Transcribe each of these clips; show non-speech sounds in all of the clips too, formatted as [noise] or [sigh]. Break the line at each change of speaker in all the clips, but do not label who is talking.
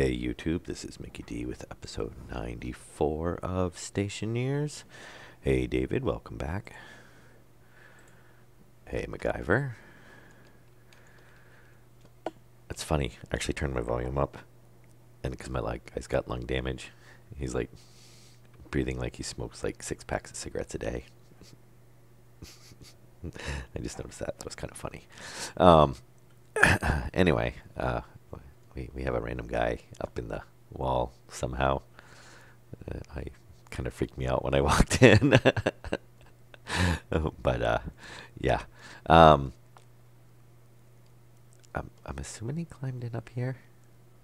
Hey YouTube, this is Mickey D with episode 94 of Stationeers. Hey David, welcome back. Hey MacGyver. It's funny, I actually turned my volume up, and because my like guy's got lung damage, he's like breathing like he smokes like six packs of cigarettes a day. [laughs] I just noticed that. That was kind of funny. Um, [clears throat] anyway, uh, we, we have a random guy up in the wall somehow. Uh, I kind of freaked me out when I [laughs] walked in. [laughs] but uh, yeah. Um, I'm, I'm assuming he climbed in up here.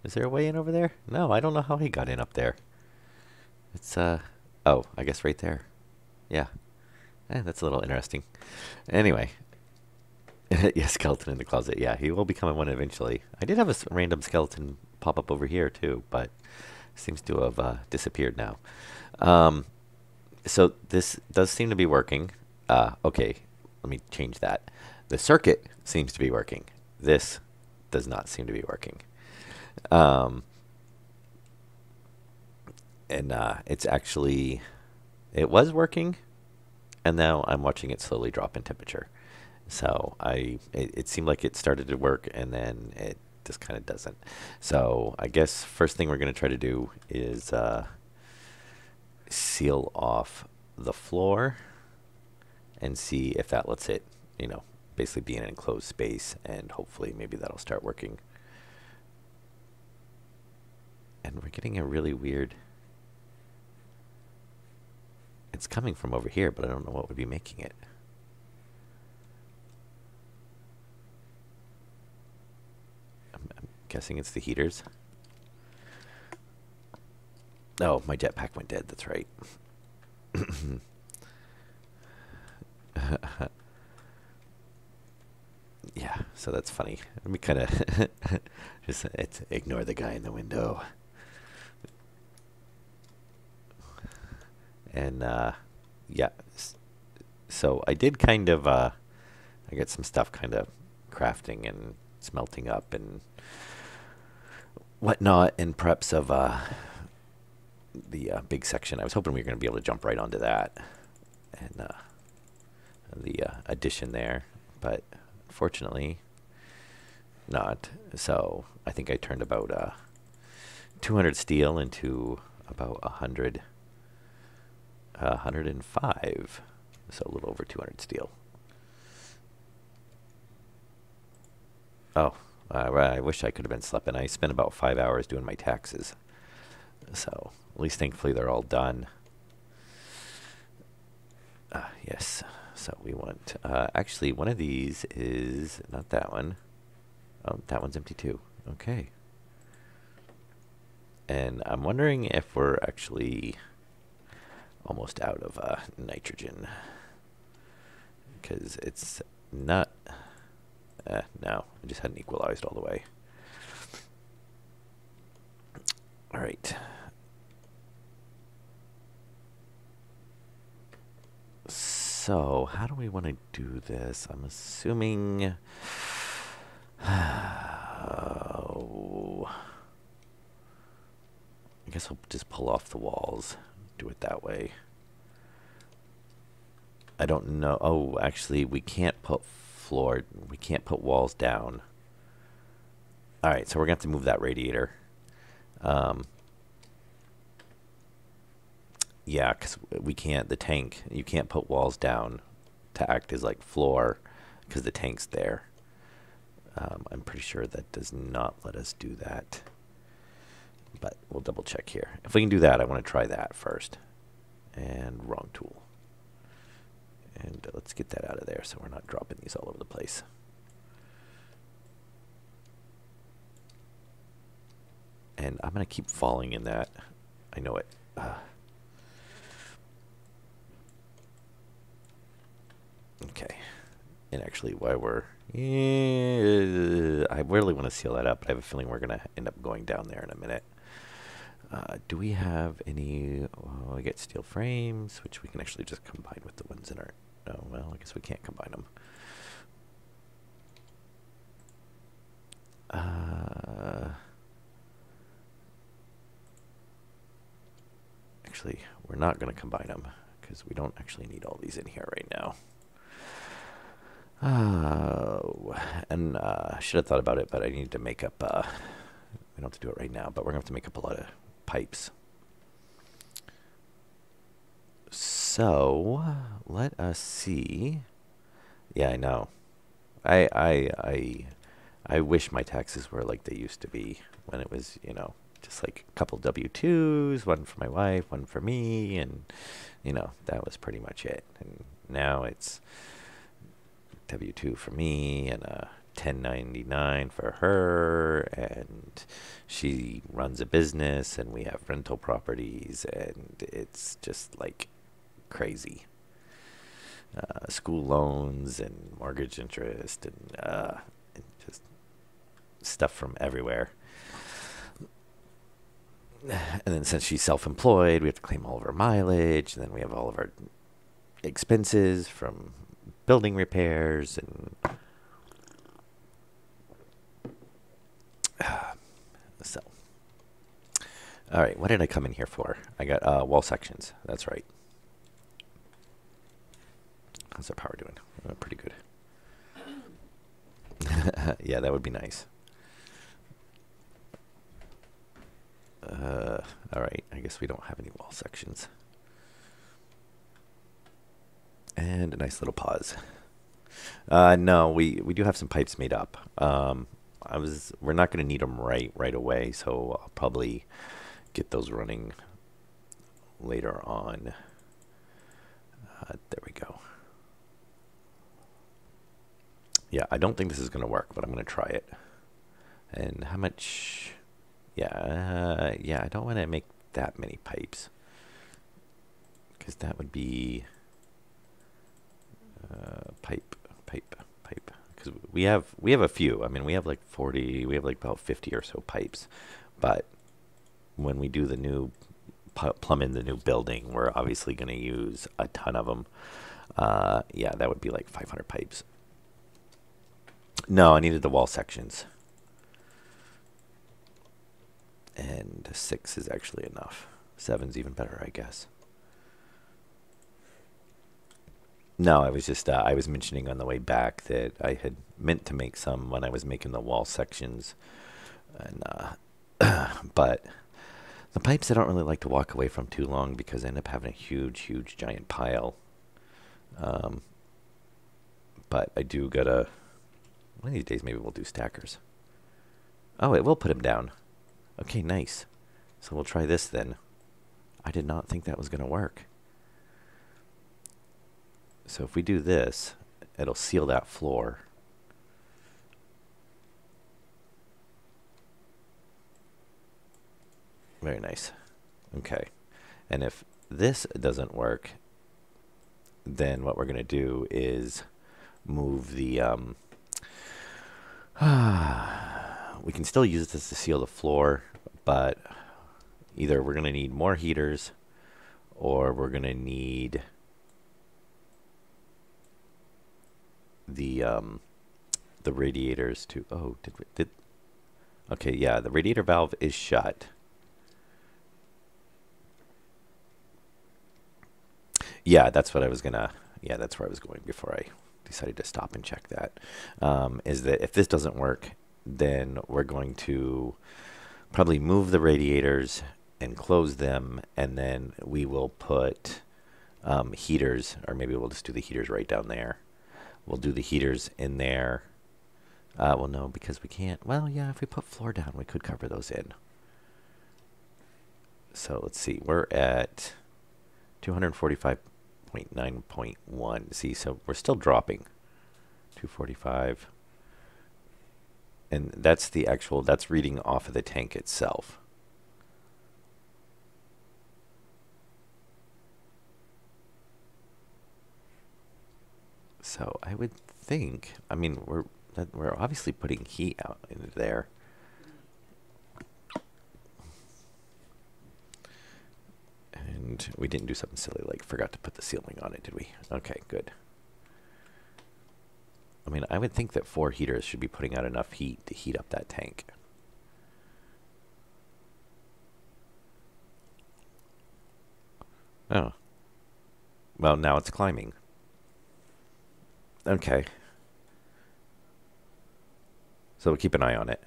Is there a way in over there? No, I don't know how he got in up there. It's, uh, oh, I guess right there. Yeah. Eh, that's a little interesting. Anyway, [laughs] yeah, skeleton in the closet. Yeah, he will become one eventually. I did have a random skeleton pop up over here too, but seems to have uh, disappeared now. Um, so this does seem to be working. Uh, okay, let me change that. The circuit seems to be working. This does not seem to be working. Um, and uh, it's actually, it was working, and now I'm watching it slowly drop in temperature. So I, it, it, seemed like it started to work, and then it just kind of doesn't. So I guess first thing we're going to try to do is uh, seal off the floor and see if that lets it, you know, basically be in an enclosed space, and hopefully maybe that'll start working. And we're getting a really weird. It's coming from over here, but I don't know what would be making it. Guessing it's the heaters. Oh, my jetpack went dead. That's right. [laughs] yeah, so that's funny. Let me kind of [laughs] just ignore the guy in the window. And uh, yeah, so I did kind of uh, I get some stuff kind of crafting and smelting up and whatnot in preps of uh, the uh, big section. I was hoping we were going to be able to jump right onto that and uh, the uh, addition there, but fortunately not. So I think I turned about uh, 200 steel into about 100, 105, so a little over 200 steel. Oh, uh, I wish I could have been sleeping. I spent about five hours doing my taxes. So, at least thankfully they're all done. Uh, yes. So we want, uh, actually one of these is, not that one. Oh, that one's empty too. Okay. And I'm wondering if we're actually almost out of uh, nitrogen. Because it's not Eh, no, I just hadn't equalized all the way. All right. So, how do we want to do this? I'm assuming... [sighs] I guess I'll just pull off the walls. Do it that way. I don't know. Oh, actually, we can't put floor. We can't put walls down. All right, so we're going to have to move that radiator. Um, yeah, because we can't, the tank, you can't put walls down to act as like floor because the tank's there. Um, I'm pretty sure that does not let us do that. But we'll double check here. If we can do that, I want to try that first. And wrong tool. And uh, let's get that out of there so we're not dropping these all over the place. And I'm going to keep falling in that. I know it. Uh. [sighs] Okay. And actually, why we're... I really want to seal that up, but I have a feeling we're going to end up going down there in a minute. Uh, do we have any... Oh, I get steel frames, which we can actually just combine with the ones in our no, well, I guess we can't combine them. Uh, actually, we're not going to combine them because we don't actually need all these in here right now. Oh, and uh, I should have thought about it, but I needed to make up, uh, we don't have to do it right now, but we're going to have to make up a lot of pipes. So let us see. Yeah, I know. I, I, I, I wish my taxes were like they used to be when it was, you know, just like a couple W-2s, one for my wife, one for me, and, you know, that was pretty much it. And now it's W-2 for me and a 1099 for her, and she runs a business, and we have rental properties, and it's just like crazy. Uh, school loans and mortgage interest and, uh, and just stuff from everywhere. And then since she's self-employed, we have to claim all of her mileage, and then we have all of our expenses from building repairs and [sighs] so. All right, what did I come in here for? I got uh, wall sections. That's right. How's our power doing? Uh, pretty good. [laughs] yeah, that would be nice. Uh, all right, I guess we don't have any wall sections. And a nice little pause. Uh, no, we, we do have some pipes made up. Um, I was we're not going to need them right right away, so I'll probably get those running later on. Uh, there we go. Yeah, I don't think this is going to work, but I'm going to try it. And how much? Yeah, uh, yeah, I don't want to make that many pipes. Because that would be uh, pipe, pipe, pipe. Because we have we have a few. I mean, we have like 40. We have like about 50 or so pipes. But when we do the new plumb in the new building, we're obviously going to use a ton of them. Uh, yeah, that would be like 500 pipes. No, I needed the wall sections. And six is actually enough. Seven's even better, I guess. No, I was just uh, I was mentioning on the way back that I had meant to make some when I was making the wall sections, and uh, [coughs] but the pipes I don't really like to walk away from too long because I end up having a huge, huge, giant pile. Um, but I do gotta. One of these days, maybe we'll do stackers. Oh, it will put him down. Okay, nice. So we'll try this then. I did not think that was gonna work. So if we do this, it'll seal that floor. Very nice. Okay. And if this doesn't work, then what we're going to do is move the... Um, [sighs] we can still use this to seal the floor, but either we're going to need more heaters or we're going to need the um, the radiators to. Oh, did we, did? Okay, yeah, the radiator valve is shut. Yeah, that's what I was gonna. Yeah, that's where I was going before I decided to stop and check that. Um, is that if this doesn't work, then we're going to probably move the radiators and close them, and then we will put um, heaters, or maybe we'll just do the heaters right down there. We'll do the heaters in there. Uh, well, no, because we can't. Well, yeah, if we put floor down, we could cover those in. So let's see. We're at 245.9.1. See, so we're still dropping. 245. And that's the actual, that's reading off of the tank itself. So I would think, I mean, we're we're obviously putting heat out into there. We didn't do something silly like forgot to put the ceiling on it, did we? Okay, good. I mean, I would think that four heaters should be putting out enough heat to heat up that tank. Oh. Well, now it's climbing. Okay. So we'll keep an eye on it.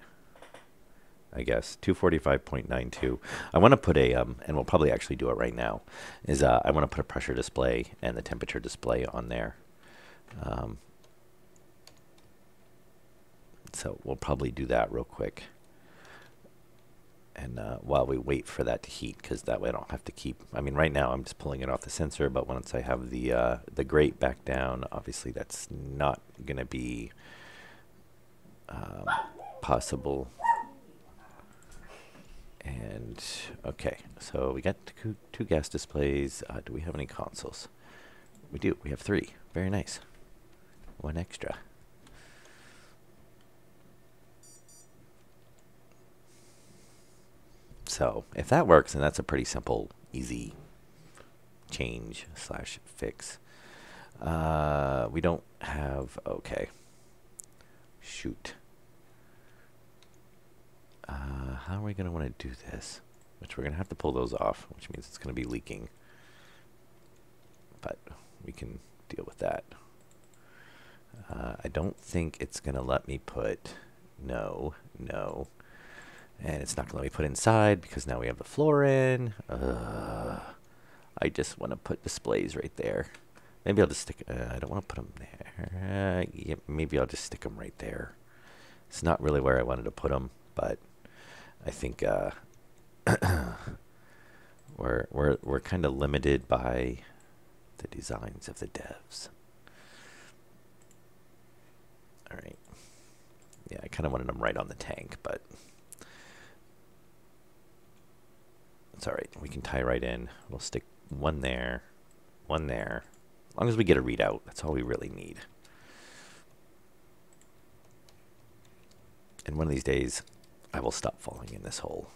I guess 245.92. I want to put a um, and we'll probably actually do it right now. Is uh, I want to put a pressure display and the temperature display on there. Um, so we'll probably do that real quick. And uh, while we wait for that to heat, because that way I don't have to keep. I mean, right now I'm just pulling it off the sensor, but once I have the uh, the grate back down, obviously that's not gonna be um, possible. And okay, so we got two, gas displays. Uh, do we have any consoles? We do. We have three. Very nice. One extra. So if that works, and that's a pretty simple, easy change slash fix. Uh, we don't have, okay. Shoot. Uh, how are we going to want to do this? Which we're going to have to pull those off, which means it's going to be leaking. But we can deal with that. Uh, I don't think it's going to let me put no, no, and it's not going to let me put inside because now we have the floor in. Uh, I just want to put displays right there. Maybe I'll just stick, uh, I don't want to put them there. Yeah, maybe I'll just stick them right there. It's not really where I wanted to put them, but I think uh, [clears throat] we're, we're, we're kind of limited by the designs of the devs. All right. Yeah, I kind of wanted them right on the tank, but It's alright. We can tie right in. We'll stick one there, one there. As long as we get a readout, that's all we really need. And one of these days, I will stop falling in this hole.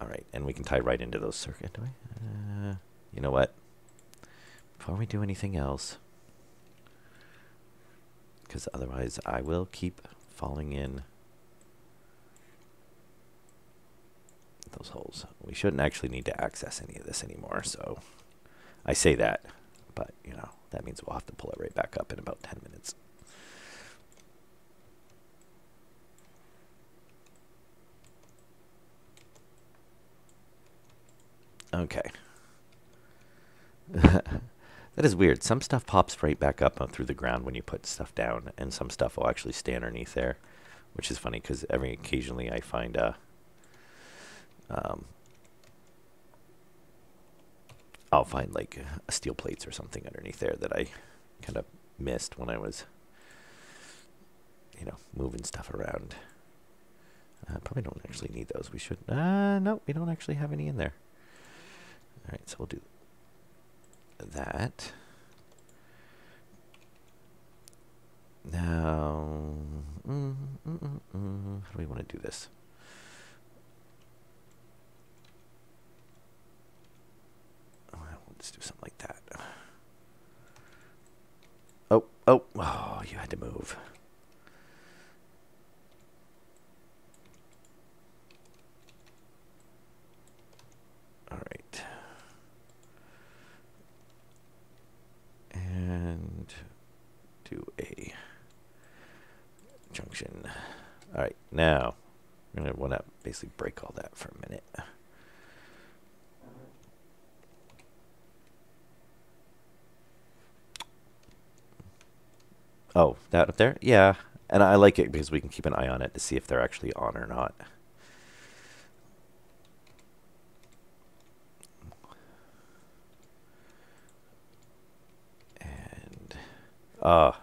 Alright, and we can tie right into those circuit. Uh, you know what? Before we do anything else, because otherwise I will keep falling in those holes. We shouldn't actually need to access any of this anymore, so I say that, but you know, that means we'll have to pull it right back up in about 10 minutes. Okay. [laughs] that is weird. Some stuff pops right back up through the ground when you put stuff down, and some stuff will actually stay underneath there, which is funny because every occasionally I find a uh, um, I'll find like steel plates or something underneath there that I kind of missed when I was, you know, moving stuff around. Uh, probably don't actually need those. We should. Uh, no, we don't actually have any in there. All right, so we'll do that. Now, mm, mm, mm, mm how do we want to do this? Let's do something like that. Oh, oh, oh, you had to move. All right. And do a junction. All right, now I'm going to want to basically break all that for a minute. Oh, that up there? Yeah. And I like it because we can keep an eye on it to see if they're actually on or not. And, ah, uh,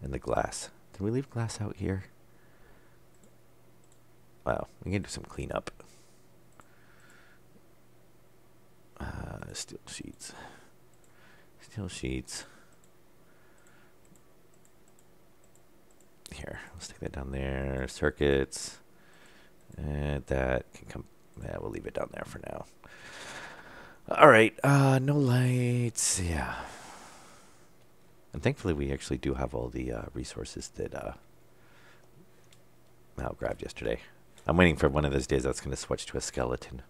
and the glass. Did we leave glass out here? Wow, we can do some cleanup. Uh, steel sheets. Steel sheets. here. Let's take that down there. Circuits. And that can come. Yeah, we'll leave it down there for now. All right. Uh, no lights. Yeah. And thankfully, we actually do have all the uh, resources that uh, Mal grabbed yesterday. I'm waiting for one of those days that's going to switch to a skeleton.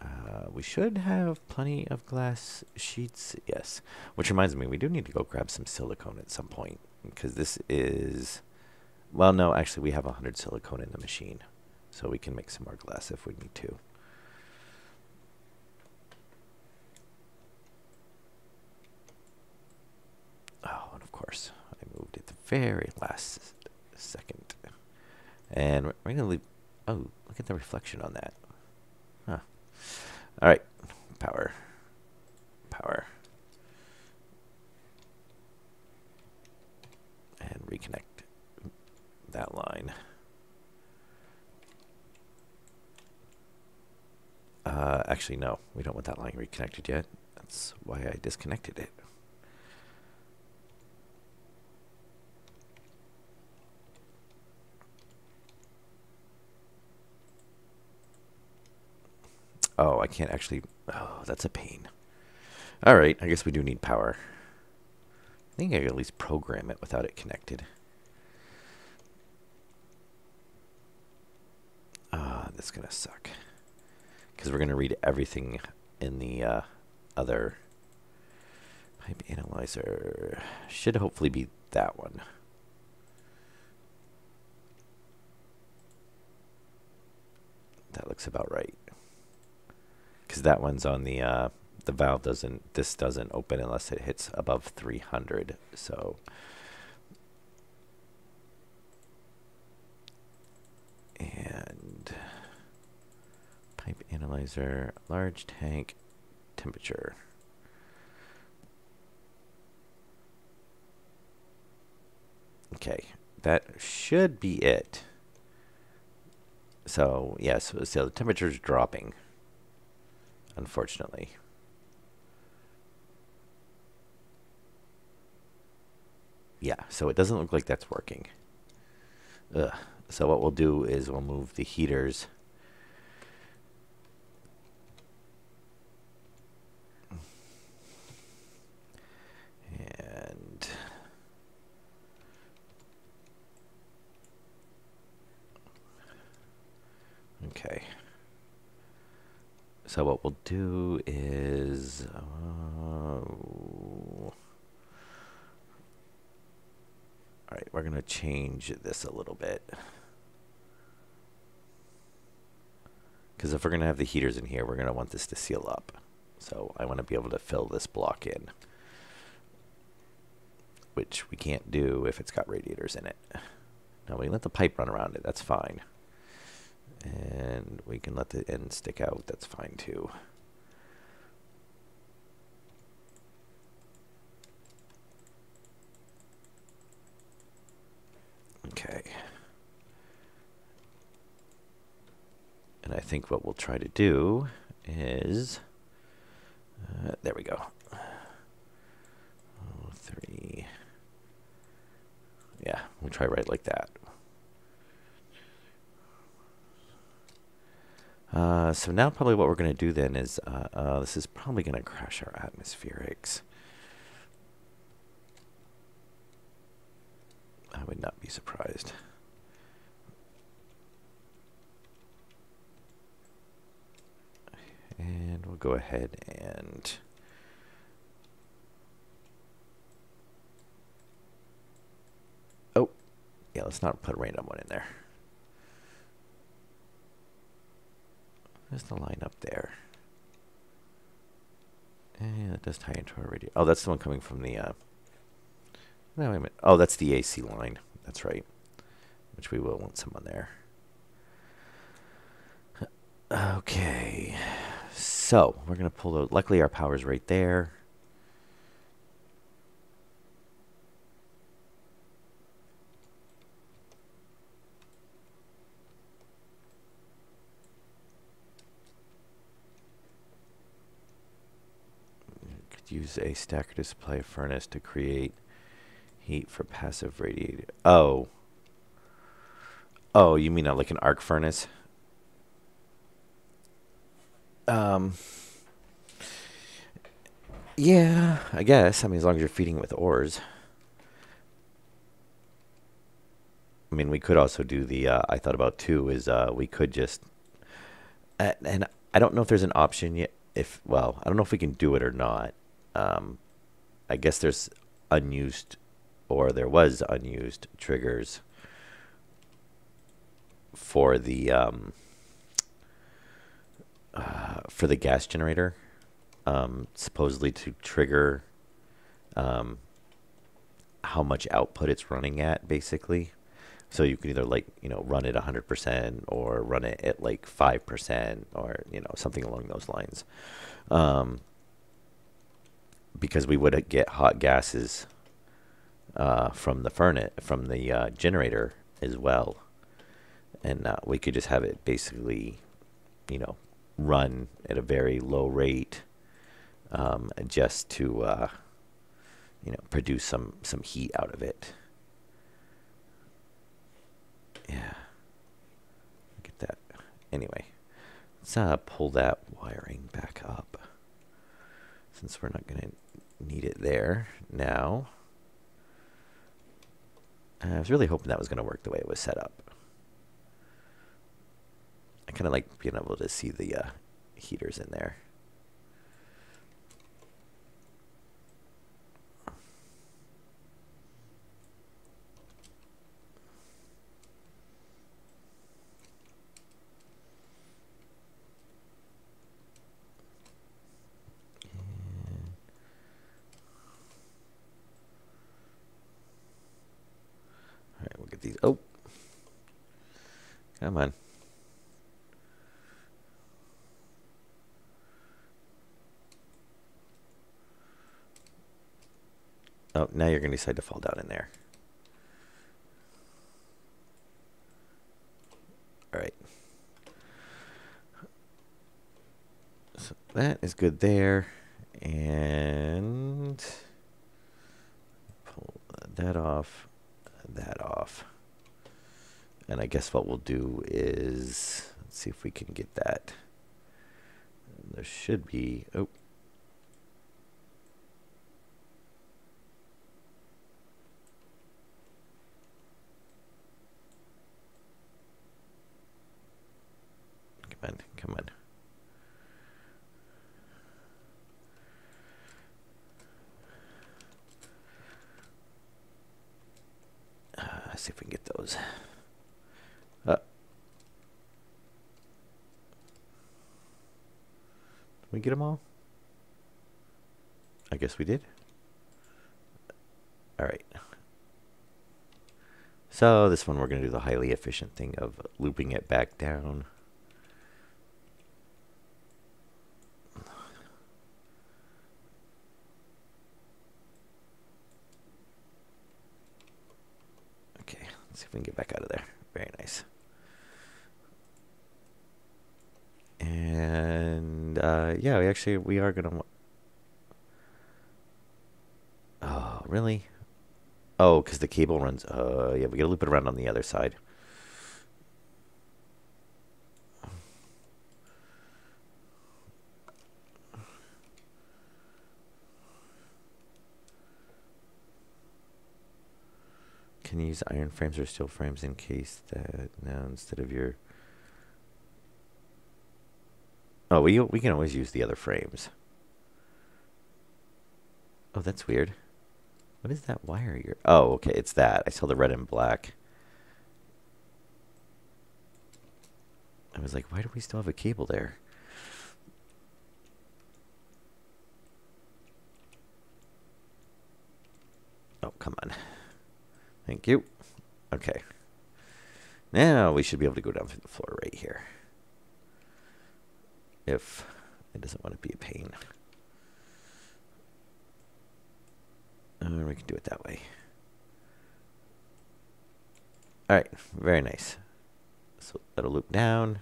Uh, we should have plenty of glass sheets, yes. Which reminds me, we do need to go grab some silicone at some point. Because this is... Well, no, actually, we have 100 silicone in the machine. So we can make some more glass if we need to. Course, I moved at the very last second. And we're going to leave... Oh, look at the reflection on that. Huh. All right. Power. Power. And reconnect that line. Uh, actually, no. We don't want that line reconnected yet. That's why I disconnected it. Oh, I can't actually... Oh, that's a pain. Alright, I guess we do need power. I think I can at least program it without it connected. Ah, that's going to suck. Because we're going to read everything in the uh, other pipe analyzer. Should hopefully be that one. That looks about right because that one's on the uh, the valve doesn't this doesn't open unless it hits above 300 so. And pipe analyzer large tank temperature. Okay that should be it. So yes so the temperature is dropping unfortunately. Yeah, so it doesn't look like that's working. Ugh. So what we'll do is we'll move the heaters and okay. So what we'll do is... Uh, Alright, we're going to change this a little bit. Because if we're going to have the heaters in here, we're going to want this to seal up. So I want to be able to fill this block in. Which we can't do if it's got radiators in it. Now we let the pipe run around it, that's fine. And we can let the end stick out, that's fine too. Okay. And I think what we'll try to do is, uh, there we go. Oh, three. Yeah, we'll try right like that. Uh, so now probably what we're going to do then is, uh, uh, this is probably going to crash our atmospherics. I would not be surprised. And we'll go ahead and Oh, yeah, let's not put a random one in there. There's the line up there. And that does tie into our radio. Oh, that's the one coming from the, uh, no, wait a minute. Oh, that's the AC line. That's right. Which we will want someone there. Okay. So, we're going to pull those. Luckily, our power's right there. Use a stacker display furnace to create heat for passive radiator. Oh. Oh, you mean uh, like an arc furnace? Um. Yeah, I guess. I mean, as long as you're feeding it with ores. I mean, we could also do the, uh, I thought about too, is uh, we could just, and I don't know if there's an option yet. If well, I don't know if we can do it or not. Um, I guess there's unused, or there was unused triggers for the um, uh, for the gas generator, um, supposedly to trigger um, how much output it's running at, basically. So you can either like you know run it 100% or run it at like 5% or you know something along those lines. Because we would get hot gases uh, from the furnace from the uh, generator as well, and uh, we could just have it basically, you know, run at a very low rate, um, just to uh, you know produce some some heat out of it. Yeah. At that. Anyway, let's uh, pull that wiring back up. Since we're not going to need it there now. I was really hoping that was going to work the way it was set up. I kind of like being able to see the uh, heaters in there. these. Oh. Come on. Oh, now you're going to decide to fall down in there. All right. So that is good there. And pull that off, that off. And I guess what we'll do is, let's see if we can get that. There should be, oh. Come on, come on. Uh, see if we can get those. We get them all? I guess we did. All right. So this one we're going to do the highly efficient thing of looping it back down. Okay, let's see if we can get back out of there. Very nice. And actually we are gonna. Oh, really? Oh, because the cable runs. Uh, yeah, we gotta loop it around on the other side. Can you use iron frames or steel frames in case that now instead of your Oh, we we can always use the other frames. Oh, that's weird. What is that wire here? Oh, okay, it's that. I saw the red and black. I was like, why do we still have a cable there? Oh, come on. Thank you. Okay. Now we should be able to go down through the floor right here if it doesn't want to be a pain. Or we can do it that way. Alright, very nice. So that'll loop down.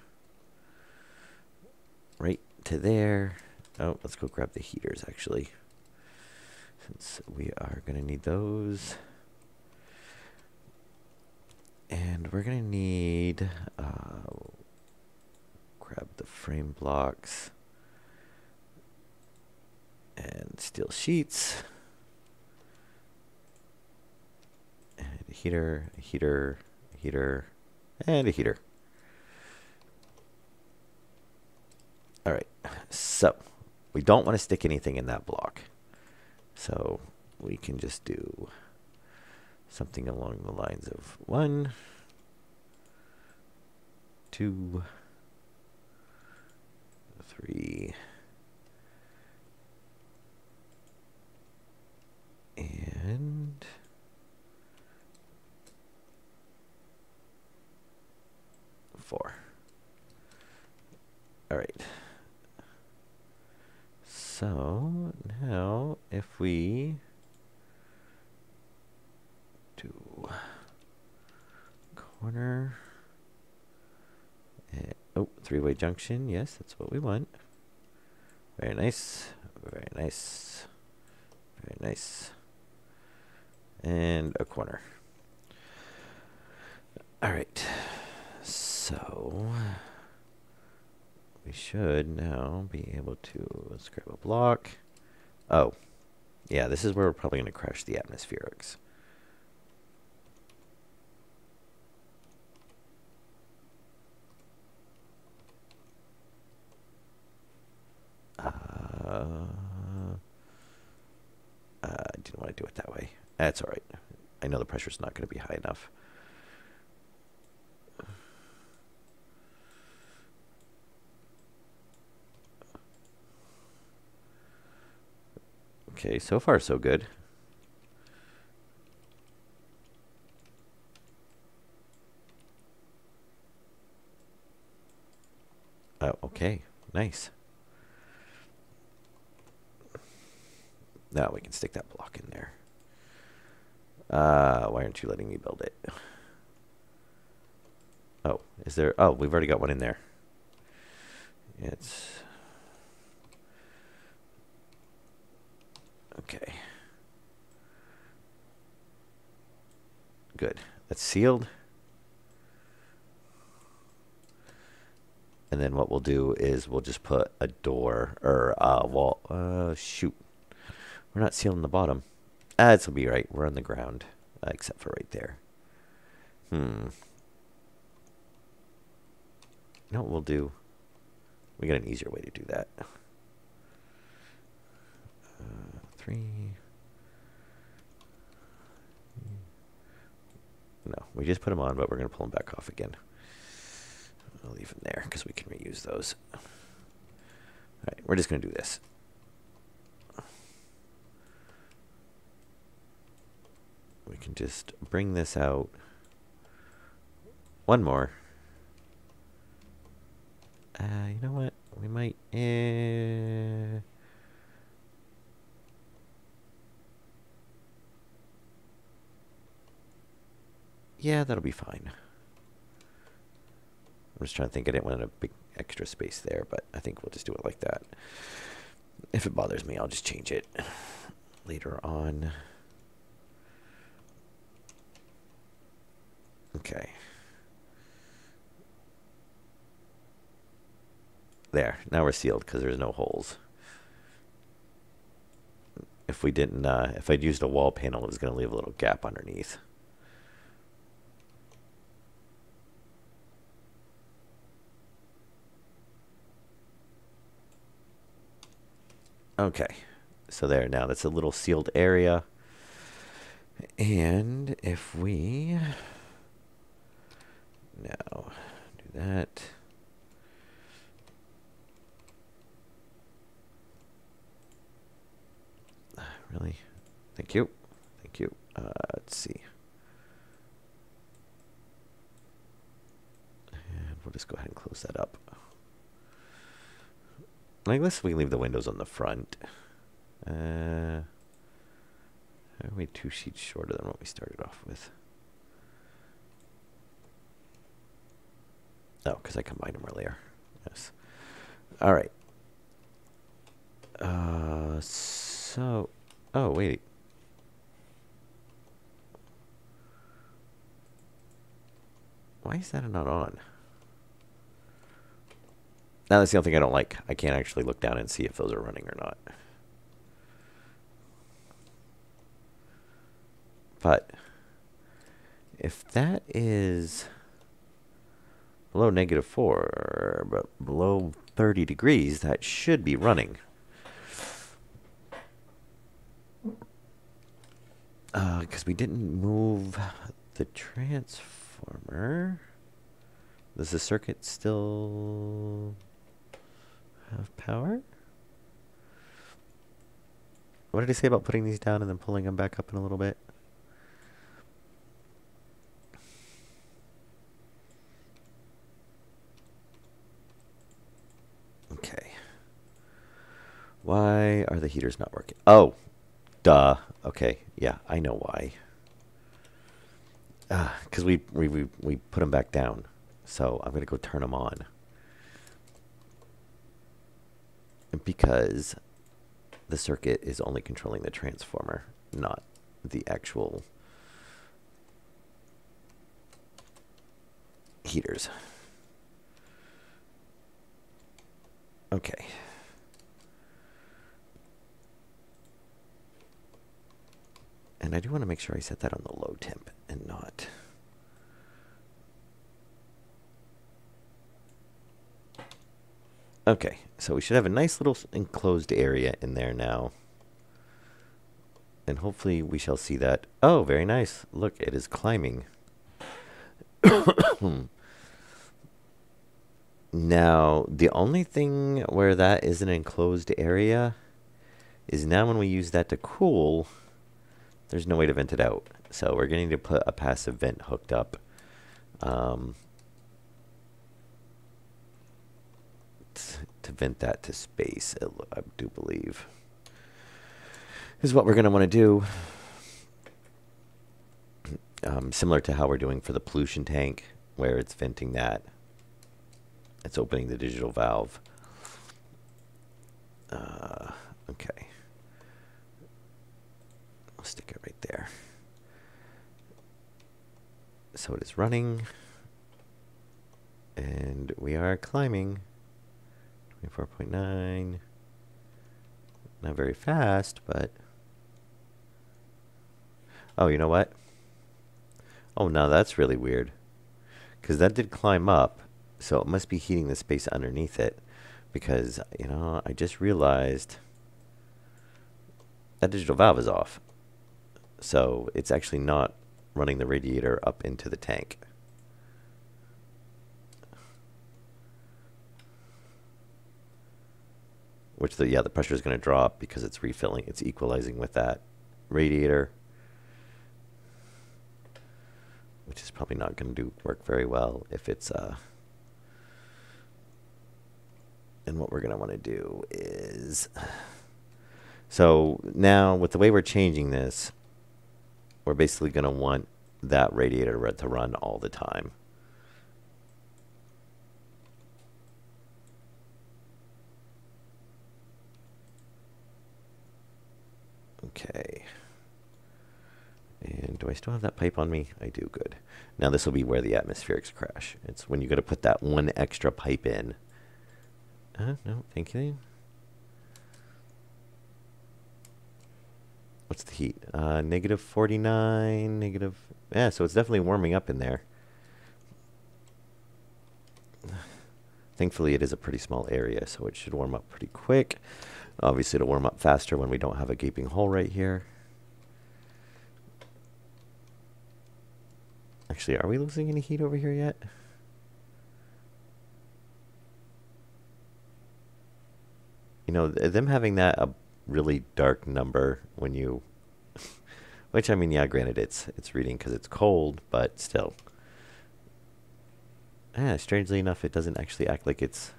Right to there. Oh, let's go grab the heaters actually. Since we are going to need those. And we're going to need... Uh, grab the frame blocks and steel sheets and a heater, a heater, a heater, and a heater. All right, so we don't want to stick anything in that block. So we can just do something along the lines of one, two, three, and four. All right. So now if we do corner, oh, three-way junction, yes, that's what we want. Very nice, very nice, very nice. And a corner. All right, so we should now be able to, let's grab a block. Oh, yeah, this is where we're probably going to crash the atmospherics. Uh, I didn't want to do it that way. That's all right. I know the pressure's not going to be high enough. Okay, so far so good. Oh, okay. Nice. Now we can stick that block in there. Uh, why aren't you letting me build it? Oh, is there... Oh, we've already got one in there. It's... Okay. Good. That's sealed. And then what we'll do is we'll just put a door or a wall. Uh, shoot. We're not sealing the bottom. Ah, this will be right. We're on the ground, uh, except for right there. Hmm. You know what we'll do? We got an easier way to do that. Uh, three. No, we just put them on, but we're going to pull them back off again. I'll leave them there because we can reuse those. All right, we're just going to do this. We can just bring this out. One more. Uh, you know what? We might... Eh, Yeah, that'll be fine. I'm just trying to think. I didn't want a big extra space there, but I think we'll just do it like that. If it bothers me, I'll just change it later on. Okay. There. Now we're sealed because there's no holes. If we didn't, uh, if I'd used a wall panel, it was going to leave a little gap underneath. Okay, so there now that's a little sealed area. And if we now do that. Really? Thank you. Thank you. Uh, let's see. And we'll just go ahead and close that up. I guess we leave the windows on the front. Uh, are we two sheets shorter than what we started off with? Oh, because I combined them earlier. Yes. All right. Uh, so, oh wait. Why is that not on? Now that's the only thing I don't like. I can't actually look down and see if those are running or not. But if that is below negative 4, but below 30 degrees, that should be running. Because uh, we didn't move the transformer. Does the circuit still have power? What did he say about putting these down and then pulling them back up in a little bit? Okay. Are the heaters not working? Oh, duh. Okay, yeah, I know why. Because uh, we, we, we, we put them back down. So I'm going to go turn them on. Because the circuit is only controlling the transformer, not the actual heaters. Okay. And I do want to make sure I set that on the low temp and not... Okay, so we should have a nice little enclosed area in there now. And hopefully we shall see that. Oh, very nice. Look, it is climbing. [coughs] now, the only thing where that is an enclosed area is now when we use that to cool, there's no way to vent it out. So we're going to put a passive vent hooked up. Um, to vent that to space, I do believe, is what we're going to want to do. Um, similar to how we're doing for the pollution tank, where it's venting that. It's opening the digital valve. Uh, okay. I'll stick it right there. So it is running. And we are climbing. 24.9. Not very fast, but... Oh, you know what? Oh, now that's really weird. Because that did climb up, so it must be heating the space underneath it. Because, you know, I just realized that digital valve is off. So it's actually not running the radiator up into the tank. which the yeah the pressure is going to drop because it's refilling it's equalizing with that radiator which is probably not going to do work very well if it's uh and what we're going to want to do is [sighs] so now with the way we're changing this we're basically going to want that radiator to run all the time Okay. And do I still have that pipe on me? I do, good. Now this will be where the atmospherics crash. It's when you got to put that one extra pipe in. Uh, no, thank you. What's the heat? Uh, negative 49, negative... Yeah, so it's definitely warming up in there. [sighs] Thankfully, it is a pretty small area, so it should warm up pretty quick. Obviously, it'll warm up faster when we don't have a gaping hole right here. Actually, are we losing any heat over here yet? You know, them having that really dark number when you... [laughs] which, I mean, yeah, granted, it's, it's reading because it's cold, but still. Yeah, strangely enough, it doesn't actually act like it's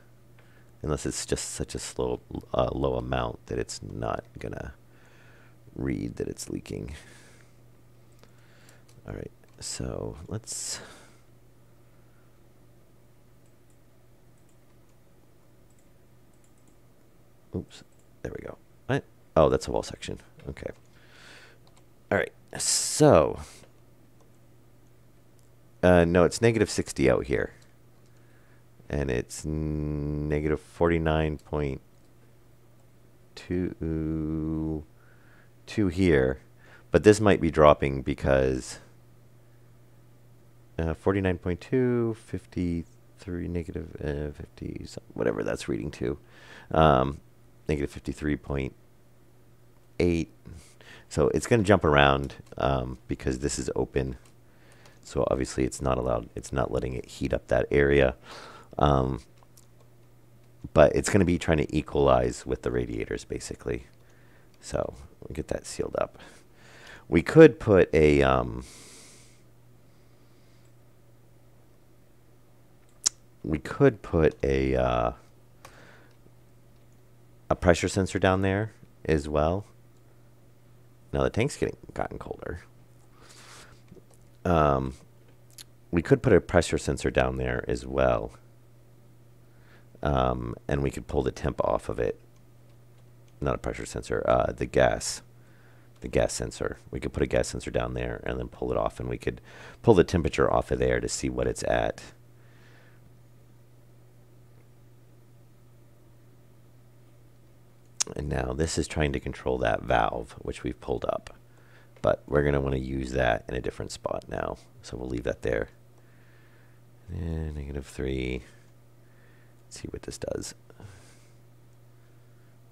unless it's just such a slow, uh, low amount that it's not gonna read that it's leaking. All right, so let's. Oops, there we go. Oh, that's a wall section. Okay. All right, so. Uh, no, it's negative 60 out here and it's negative 49.2 two here but this might be dropping because uh, 49.2 50 three negative uh, 50 whatever that's reading to um, negative 53.8 so it's going to jump around um, because this is open. So obviously it's not allowed it's not letting it heat up that area. Um, but it's going to be trying to equalize with the radiators basically. So we'll get that sealed up. We could put a um, we could put a uh, a pressure sensor down there as well. Now the tank's getting gotten colder. Um, we could put a pressure sensor down there as well. Um, and we could pull the temp off of it. Not a pressure sensor, uh, the gas. The gas sensor. We could put a gas sensor down there and then pull it off, and we could pull the temperature off of there to see what it's at. And now this is trying to control that valve, which we've pulled up. But we're going to want to use that in a different spot now. So we'll leave that there. And negative 3. Let's see what this does.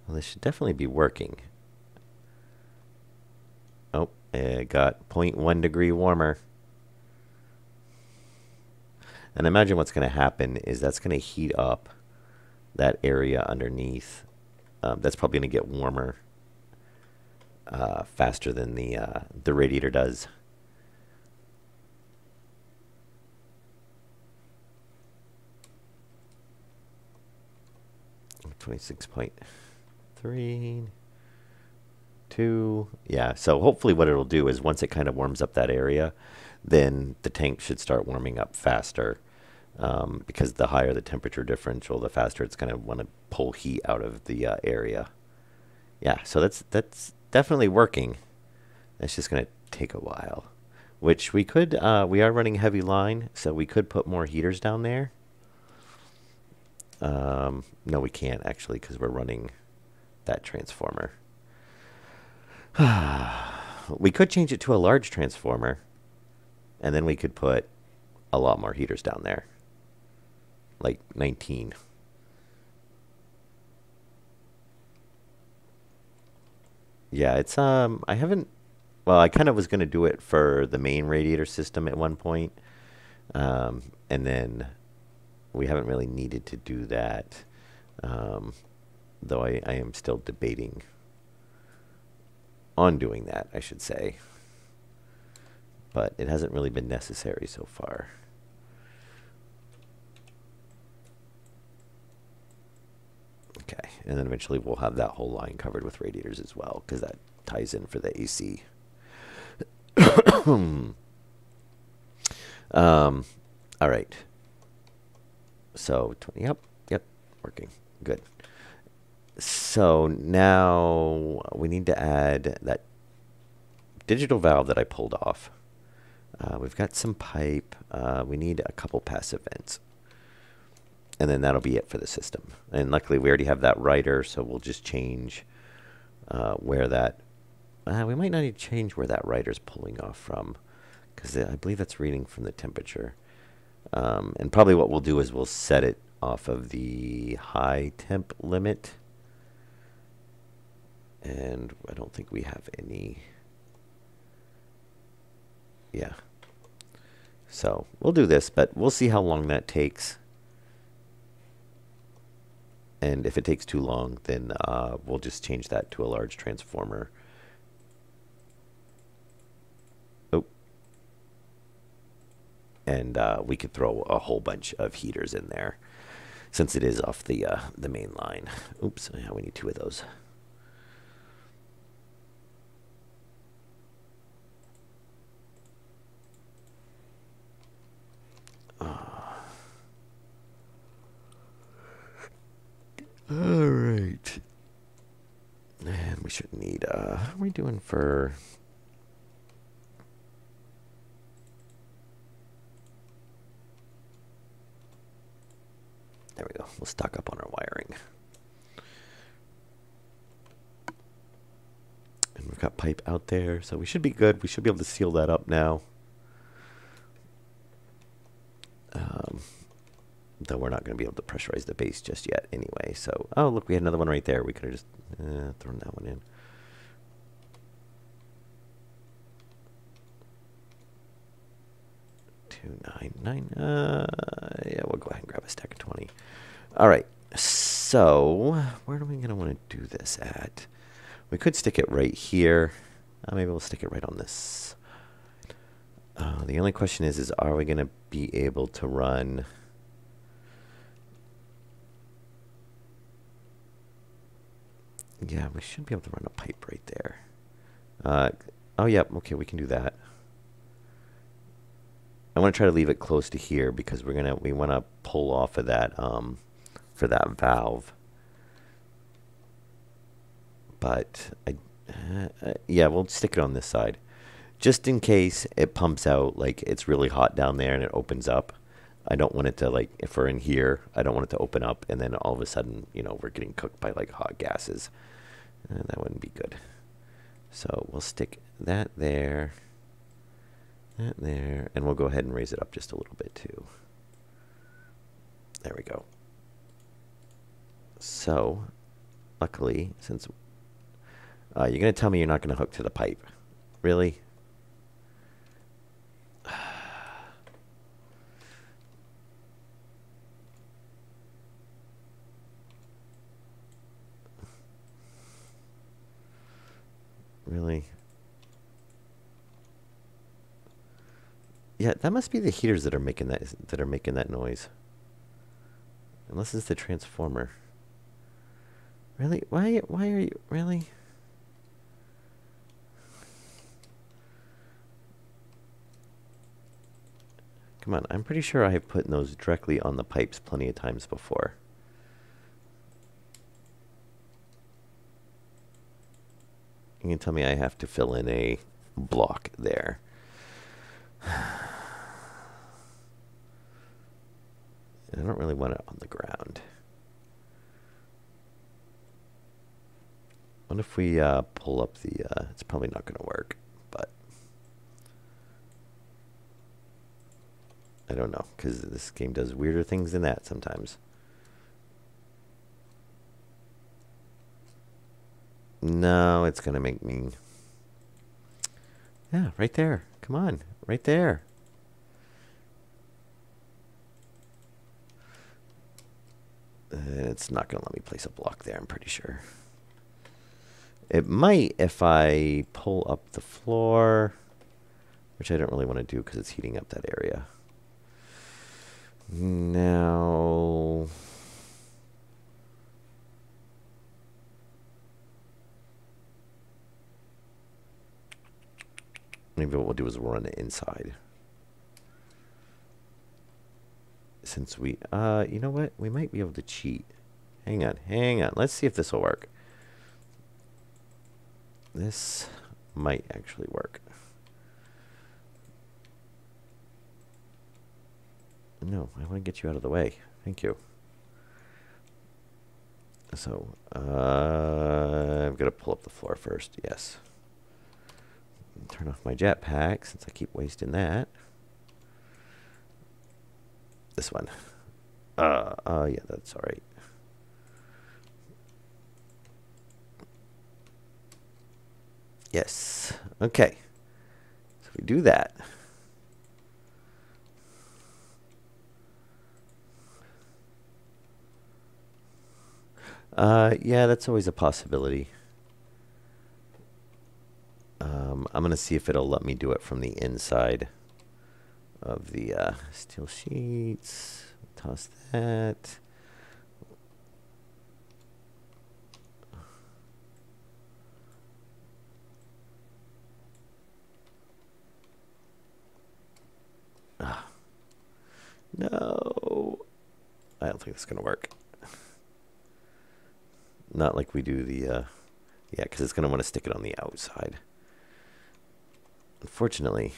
Well, this should definitely be working. Oh, it got 0.1 degree warmer. And imagine what's going to happen is that's going to heat up that area underneath um, that's probably going to get warmer uh, faster than the uh, the radiator does. Twenty-six point three, two. Yeah. So hopefully, what it'll do is once it kind of warms up that area, then the tank should start warming up faster um, because the higher the temperature differential, the faster it's going to want to pull heat out of the uh, area. Yeah, so that's that's definitely working. It's just going to take a while. Which we could, uh, we are running heavy line, so we could put more heaters down there. Um, no, we can't actually because we're running that transformer. [sighs] we could change it to a large transformer, and then we could put a lot more heaters down there like 19. Yeah, it's um I haven't well, I kind of was going to do it for the main radiator system at one point. Um, and then we haven't really needed to do that. Um, though I, I am still debating on doing that, I should say. But it hasn't really been necessary so far. Okay, and then eventually we'll have that whole line covered with radiators as well, because that ties in for the AC. [coughs] um, all right. So, 20, yep, yep, working. Good. So now we need to add that digital valve that I pulled off. Uh, we've got some pipe. Uh, we need a couple passive vents and then that'll be it for the system. And luckily, we already have that writer, so we'll just change uh, where that. Uh, we might not need to change where that writer's pulling off from, because I believe that's reading from the temperature. Um, and probably what we'll do is we'll set it off of the high temp limit. And I don't think we have any. Yeah. So we'll do this, but we'll see how long that takes and if it takes too long, then uh, we'll just change that to a large transformer. Oh. And uh, we could throw a whole bunch of heaters in there since it is off the uh, the main line. Oops, yeah, we need two of those. All right. And we should need, uh, how are we doing for... There we go. We'll stock up on our wiring. And we've got pipe out there, so we should be good. We should be able to seal that up now. Um, though we're not going to be able to pressurize the base just yet anyway. So, oh, look, we had another one right there. We could have just uh, thrown that one in. Two, nine, nine. Uh, yeah, we'll go ahead and grab a stack of 20. All right, so where are we going to want to do this at? We could stick it right here. Uh, maybe we'll stick it right on this. Uh, the only question is, is are we going to be able to run... Yeah, we should be able to run a pipe right there. Uh, oh, yeah, okay, we can do that. I want to try to leave it close to here because we're gonna we want to pull off of that um, for that valve. But I, uh, yeah, we'll stick it on this side, just in case it pumps out like it's really hot down there and it opens up. I don't want it to like if we're in here, I don't want it to open up and then all of a sudden you know we're getting cooked by like hot gases. Uh, that wouldn't be good. So we'll stick that there. That there. And we'll go ahead and raise it up just a little bit too. There we go. So, luckily, since uh, you're going to tell me you're not going to hook to the pipe. Really? Really? Yeah, that must be the heaters that are making that that are making that noise. Unless it's the transformer. Really? Why why are you really? Come on, I'm pretty sure I have put those directly on the pipes plenty of times before. You can tell me I have to fill in a block there. [sighs] I don't really want it on the ground. What if we uh, pull up the, uh, it's probably not going to work, but I don't know, because this game does weirder things than that sometimes. No, it's going to make me, yeah, right there. Come on, right there. Uh, it's not going to let me place a block there, I'm pretty sure. It might if I pull up the floor, which I don't really want to do because it's heating up that area. Now... Maybe what we'll do is we'll run it inside. since we, uh, you know what? We might be able to cheat. Hang on, hang on. Let's see if this will work. This might actually work. No, I want to get you out of the way. Thank you. So, uh, I've got to pull up the floor first. Yes. Turn off my jetpack since I keep wasting that. This one. Uh, uh, yeah, that's all right. Yes. Okay. So we do that. Uh, yeah, that's always a possibility. Um, I'm going to see if it'll let me do it from the inside of the uh, steel sheets. Toss that. Ah. No. I don't think it's going to work. Not like we do the, uh, yeah, because it's going to want to stick it on the outside. Unfortunately,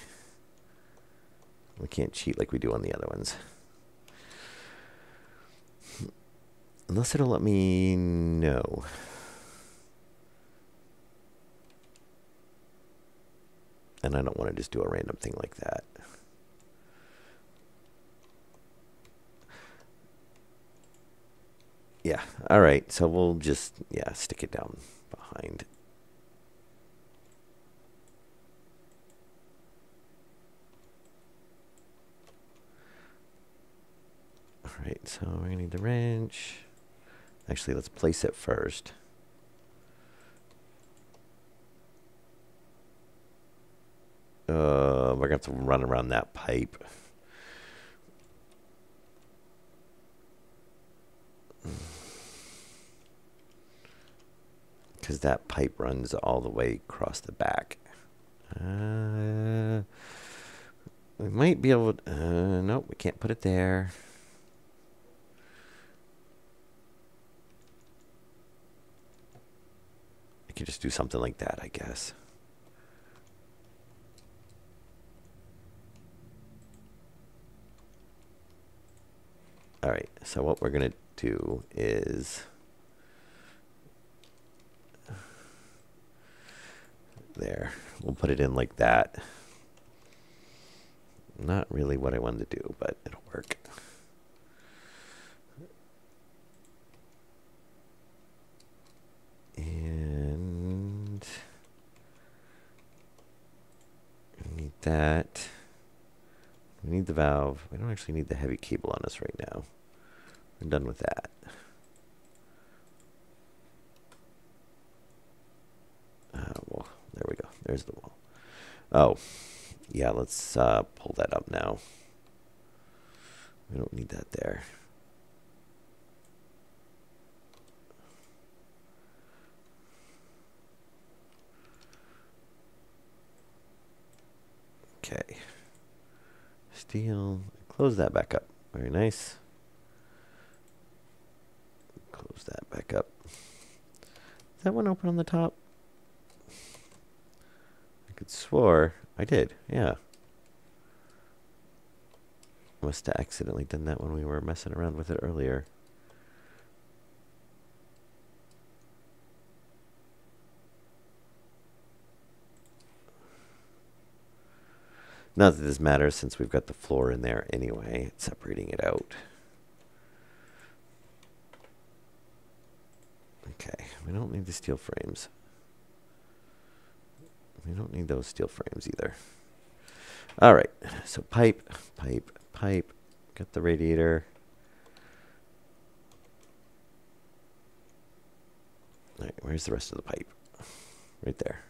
we can't cheat like we do on the other ones. Unless it'll let me know. And I don't want to just do a random thing like that. Yeah. All right. So we'll just yeah stick it down behind. Right. So we're gonna need the wrench. Actually, let's place it first. Uh, we're gonna have to run around that pipe. [sighs] Because that pipe runs all the way across the back. Uh, we might be able to, uh, nope, we can't put it there. Could just do something like that, I guess. All right, so what we're going to do is there. We'll put it in like that. Not really what I wanted to do, but it'll work. And we need that. We need the valve. We don't actually need the heavy cable on us right now. We're done with that. Uh, well, there we go. There's the wall. Oh, yeah, let's uh, pull that up now. We don't need that there. Okay. Steel. Close that back up. Very nice. Close that back up. Is that one open on the top? I could swore I did. Yeah. Must have accidentally done that when we were messing around with it earlier. Not that this matters since we've got the floor in there anyway, separating it out. Okay, we don't need the steel frames. We don't need those steel frames either. All right, so pipe, pipe, pipe. Got the radiator. All right, where's the rest of the pipe? Right there.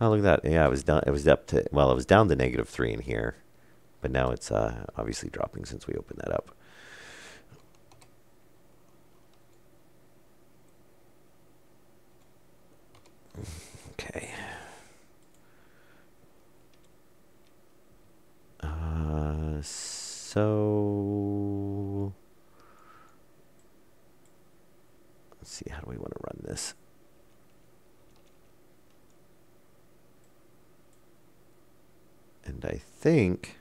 Oh, look at that. Yeah, it was down. It was up to well, it was down to negative three in here, but now it's uh, obviously dropping since we opened that up. Okay. Uh, so let's see. How do we want to run this? And I think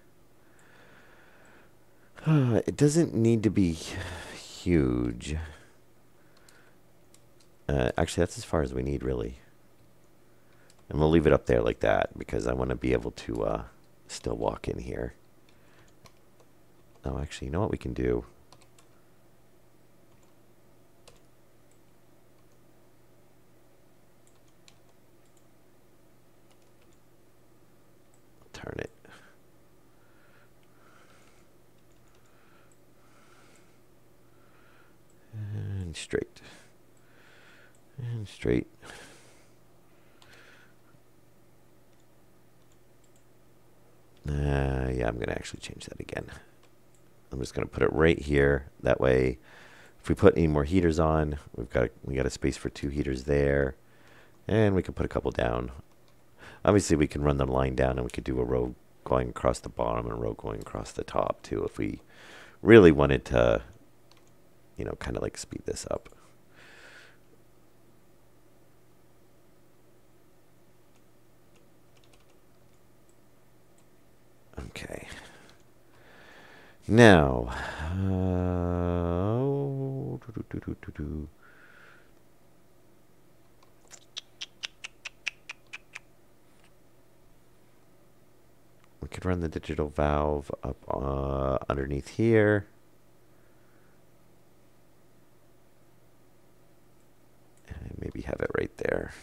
uh, [sighs] it doesn't need to be huge. Uh, actually, that's as far as we need, really. And we'll leave it up there like that because I want to be able to uh, still walk in here. Oh, actually, you know what we can do? Turn it. And straight. And straight. Uh, yeah, I'm going to actually change that again. I'm just going to put it right here. That way, if we put any more heaters on, we've got we got a space for two heaters there, and we can put a couple down. Obviously, we can run them line down, and we could do a row going across the bottom and a row going across the top too, if we really wanted to, you know, kind of like speed this up. Okay. Now, uh, we could run the digital valve up uh, underneath here. And maybe have it right there.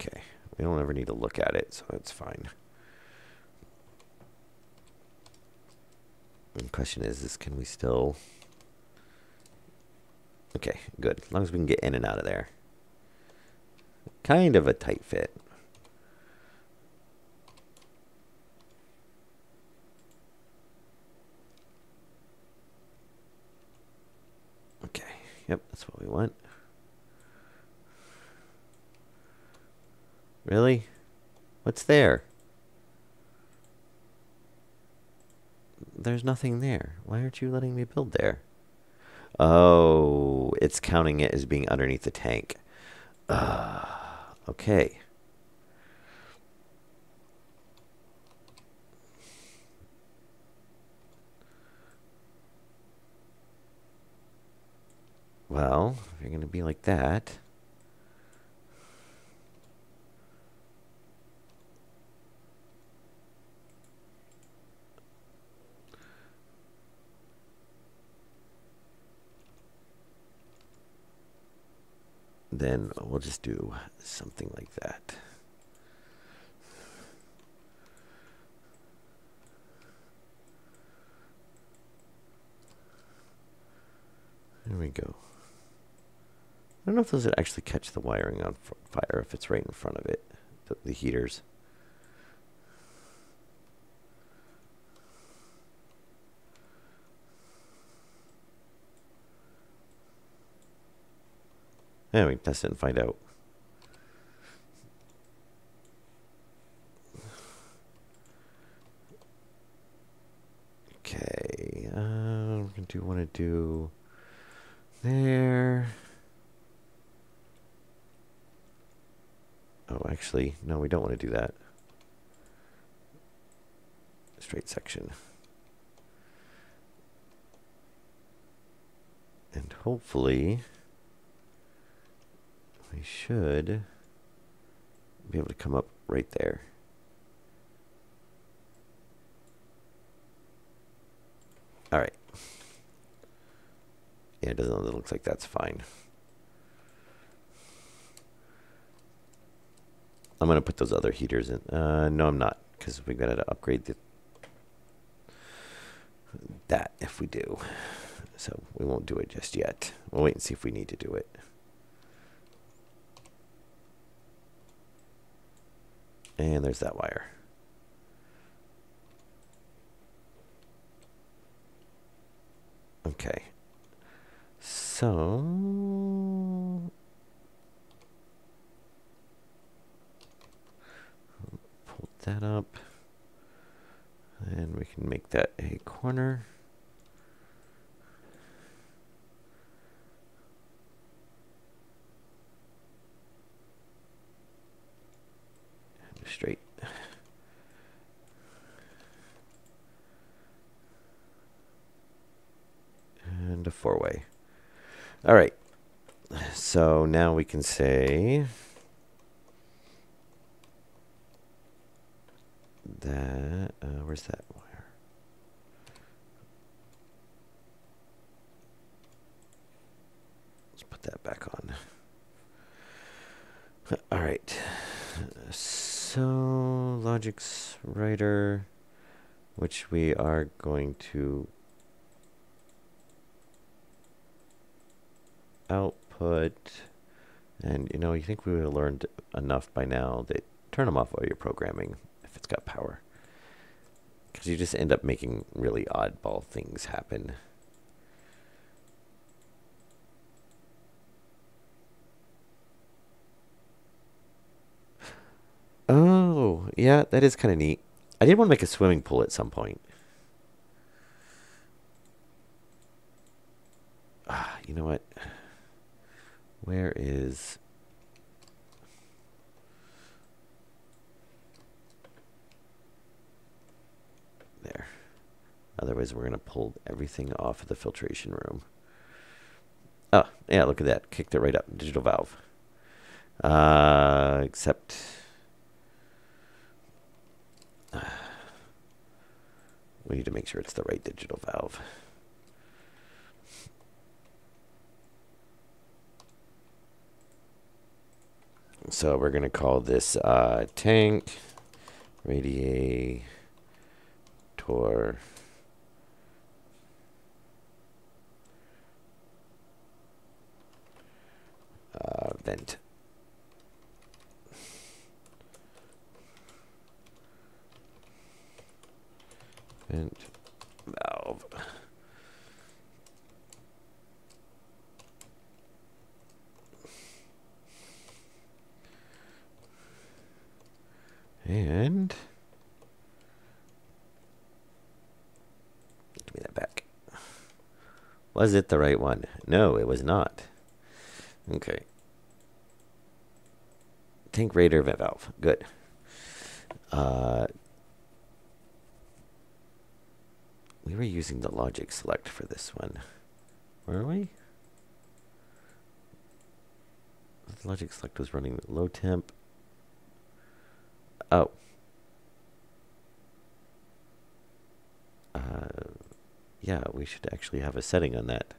Okay, we don't ever need to look at it, so it's fine. the question is, is can we still... Okay, good. As long as we can get in and out of there. Kind of a tight fit. Okay, yep, that's what we want. Really? What's there? There's nothing there. Why aren't you letting me build there? Oh, it's counting it as being underneath the tank. Uh, okay. Well, if you're going to be like that... then we'll just do something like that. There we go. I don't know if those would actually catch the wiring on fire if it's right in front of it, the, the heaters. Yeah, we test it and find out. Okay, uh, do want to do there. Oh, actually, no, we don't want to do that. Straight section. And hopefully we should be able to come up right there. All right. Yeah, it doesn't. It like that's fine. I'm gonna put those other heaters in. Uh, no, I'm not, because we gotta upgrade the that if we do. So we won't do it just yet. We'll wait and see if we need to do it. And there's that wire. Okay. So... Pull that up. And we can make that a corner. Straight. And a four-way. All right. So now we can say that, uh, where's that wire? Let's put that back on. All right. Writer, which we are going to output, and you know, you think we would have learned enough by now that turn them off while you're programming if it's got power. Because you just end up making really oddball things happen. Oh, yeah, that is kind of neat. I did want to make a swimming pool at some point. Ah, you know what? Where is... There. Otherwise, we're going to pull everything off of the filtration room. Oh, yeah, look at that. Kicked it right up. Digital valve. Uh, except... we need to make sure it's the right digital valve. So we're going to call this uh, tank radiator uh, vent. Valve. And give me that back. Was it the right one? No, it was not. Okay. Tank Raider valve. Good. Uh, we were using the logic select for this one. Were we? The logic select was running low temp. Oh. Uh, yeah, we should actually have a setting on that.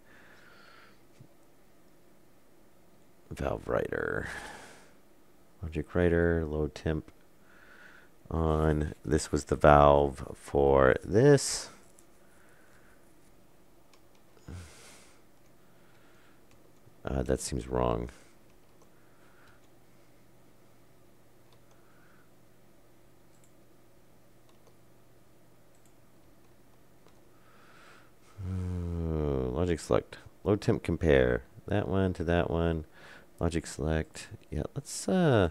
Valve writer. Logic writer, low temp on. This was the valve for this. Uh, that seems wrong. Logic select. Low temp compare. That one to that one. Logic select. Yeah, let's uh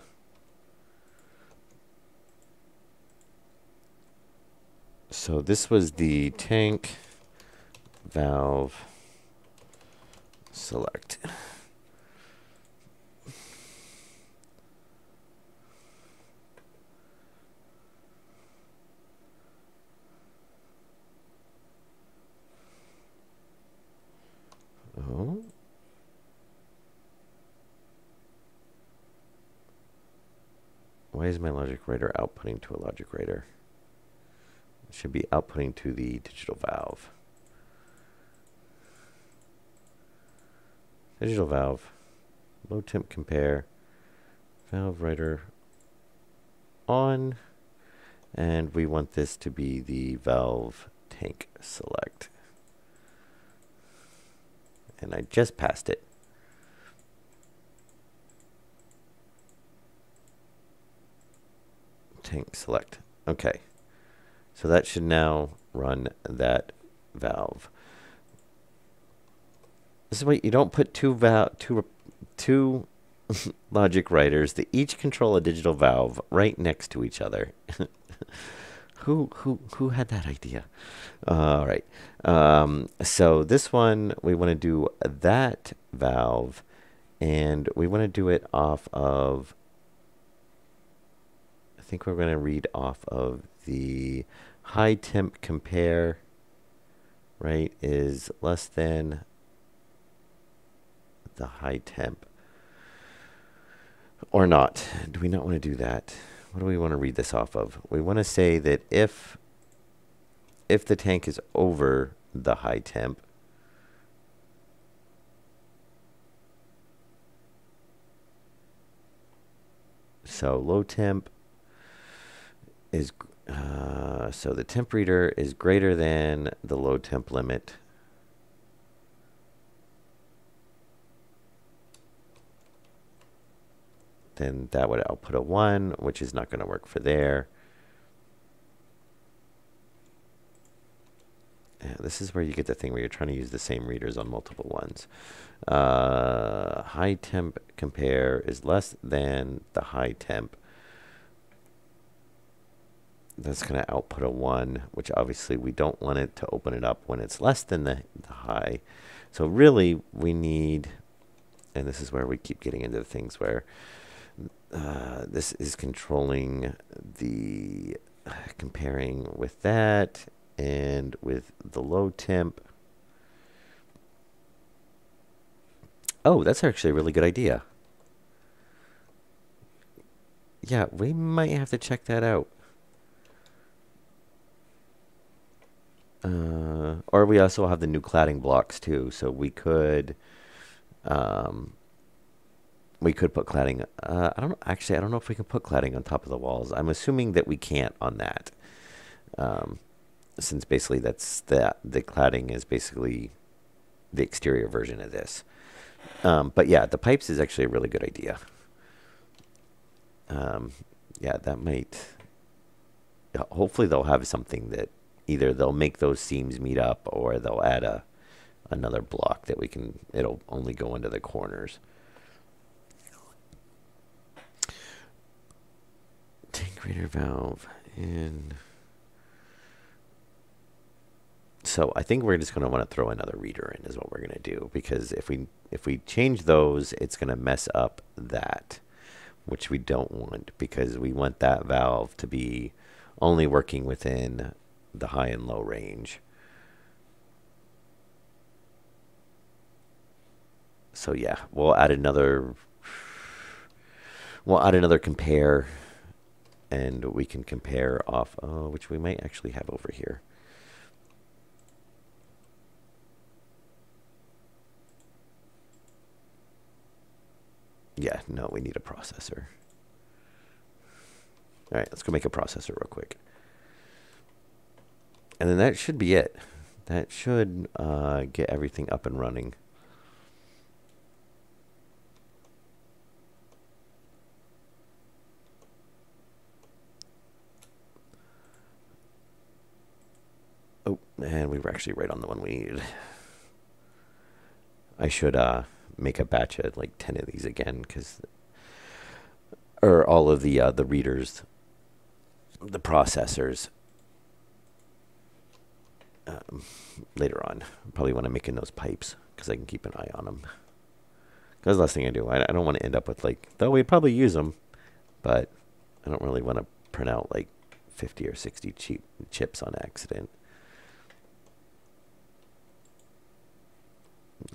So this was the tank valve select. Oh. Why is my logic writer outputting to a logic writer? It should be outputting to the digital valve. Digital valve, low temp compare, valve writer on, and we want this to be the valve tank select. And I just passed it. Tank select. Okay. So that should now run that valve. This is why you don't put two val two two [laughs] logic writers that each control a digital valve right next to each other. [laughs] who who who had that idea? Uh, all right. Um, so this one we want to do that valve, and we want to do it off of. I think we're going to read off of the high temp compare. Right is less than the high temp. Or not. Do we not want to do that? What do we want to read this off of? We want to say that if if the tank is over the high temp, so low temp is uh, so the temp reader is greater than the low temp limit then that would output a 1, which is not going to work for there. This is where you get the thing where you're trying to use the same readers on multiple ones. Uh, high temp compare is less than the high temp. That's going to output a 1, which obviously we don't want it to open it up when it's less than the, the high. So really we need, and this is where we keep getting into the things where uh, this is controlling the comparing with that and with the low temp Oh, that's actually a really good idea. Yeah, we might have to check that out. Uh, or we also have the new cladding blocks too, so we could, um, we could put cladding. Uh, I don't. Actually, I don't know if we can put cladding on top of the walls. I'm assuming that we can't on that, um, since basically that's the the cladding is basically the exterior version of this. Um, but yeah, the pipes is actually a really good idea. Um, yeah, that might. Hopefully, they'll have something that either they'll make those seams meet up or they'll add a another block that we can. It'll only go into the corners. Tank reader valve in. So I think we're just going to want to throw another reader in is what we're going to do because if we if we change those, it's going to mess up that, which we don't want because we want that valve to be only working within the high and low range. So yeah, we'll add another we'll add another compare and we can compare off uh, which we might actually have over here. Yeah, no, we need a processor. All right, let's go make a processor real quick. And then that should be it. That should uh, get everything up and running. And we were actually right on the one we needed. I should uh, make a batch of like 10 of these again because or all of the uh, the readers the processors um, later on probably when I'm making those pipes because I can keep an eye on them that's the last thing I do I, I don't want to end up with like though we'd probably use them but I don't really want to print out like 50 or 60 cheap chips on accident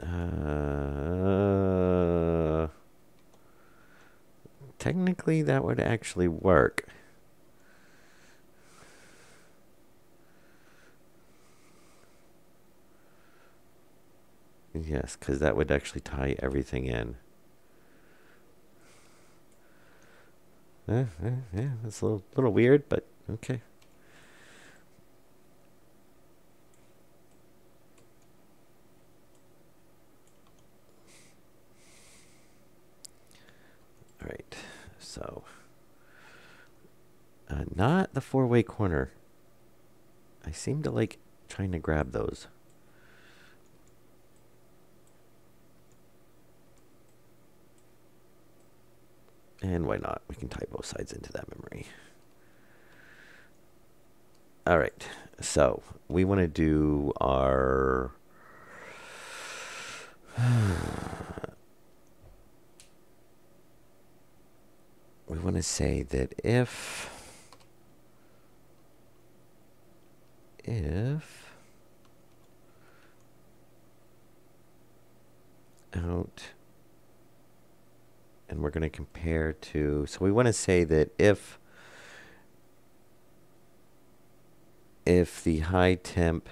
Uh, technically, that would actually work. Yes, because that would actually tie everything in. Uh, uh, yeah, that's a little, little weird, but okay. All right, so uh, not the four-way corner. I seem to like trying to grab those. And why not? We can tie both sides into that memory. All right, so we want to do our [sighs] [sighs] we want to say that if if out and we're going to compare to so we want to say that if if the high temp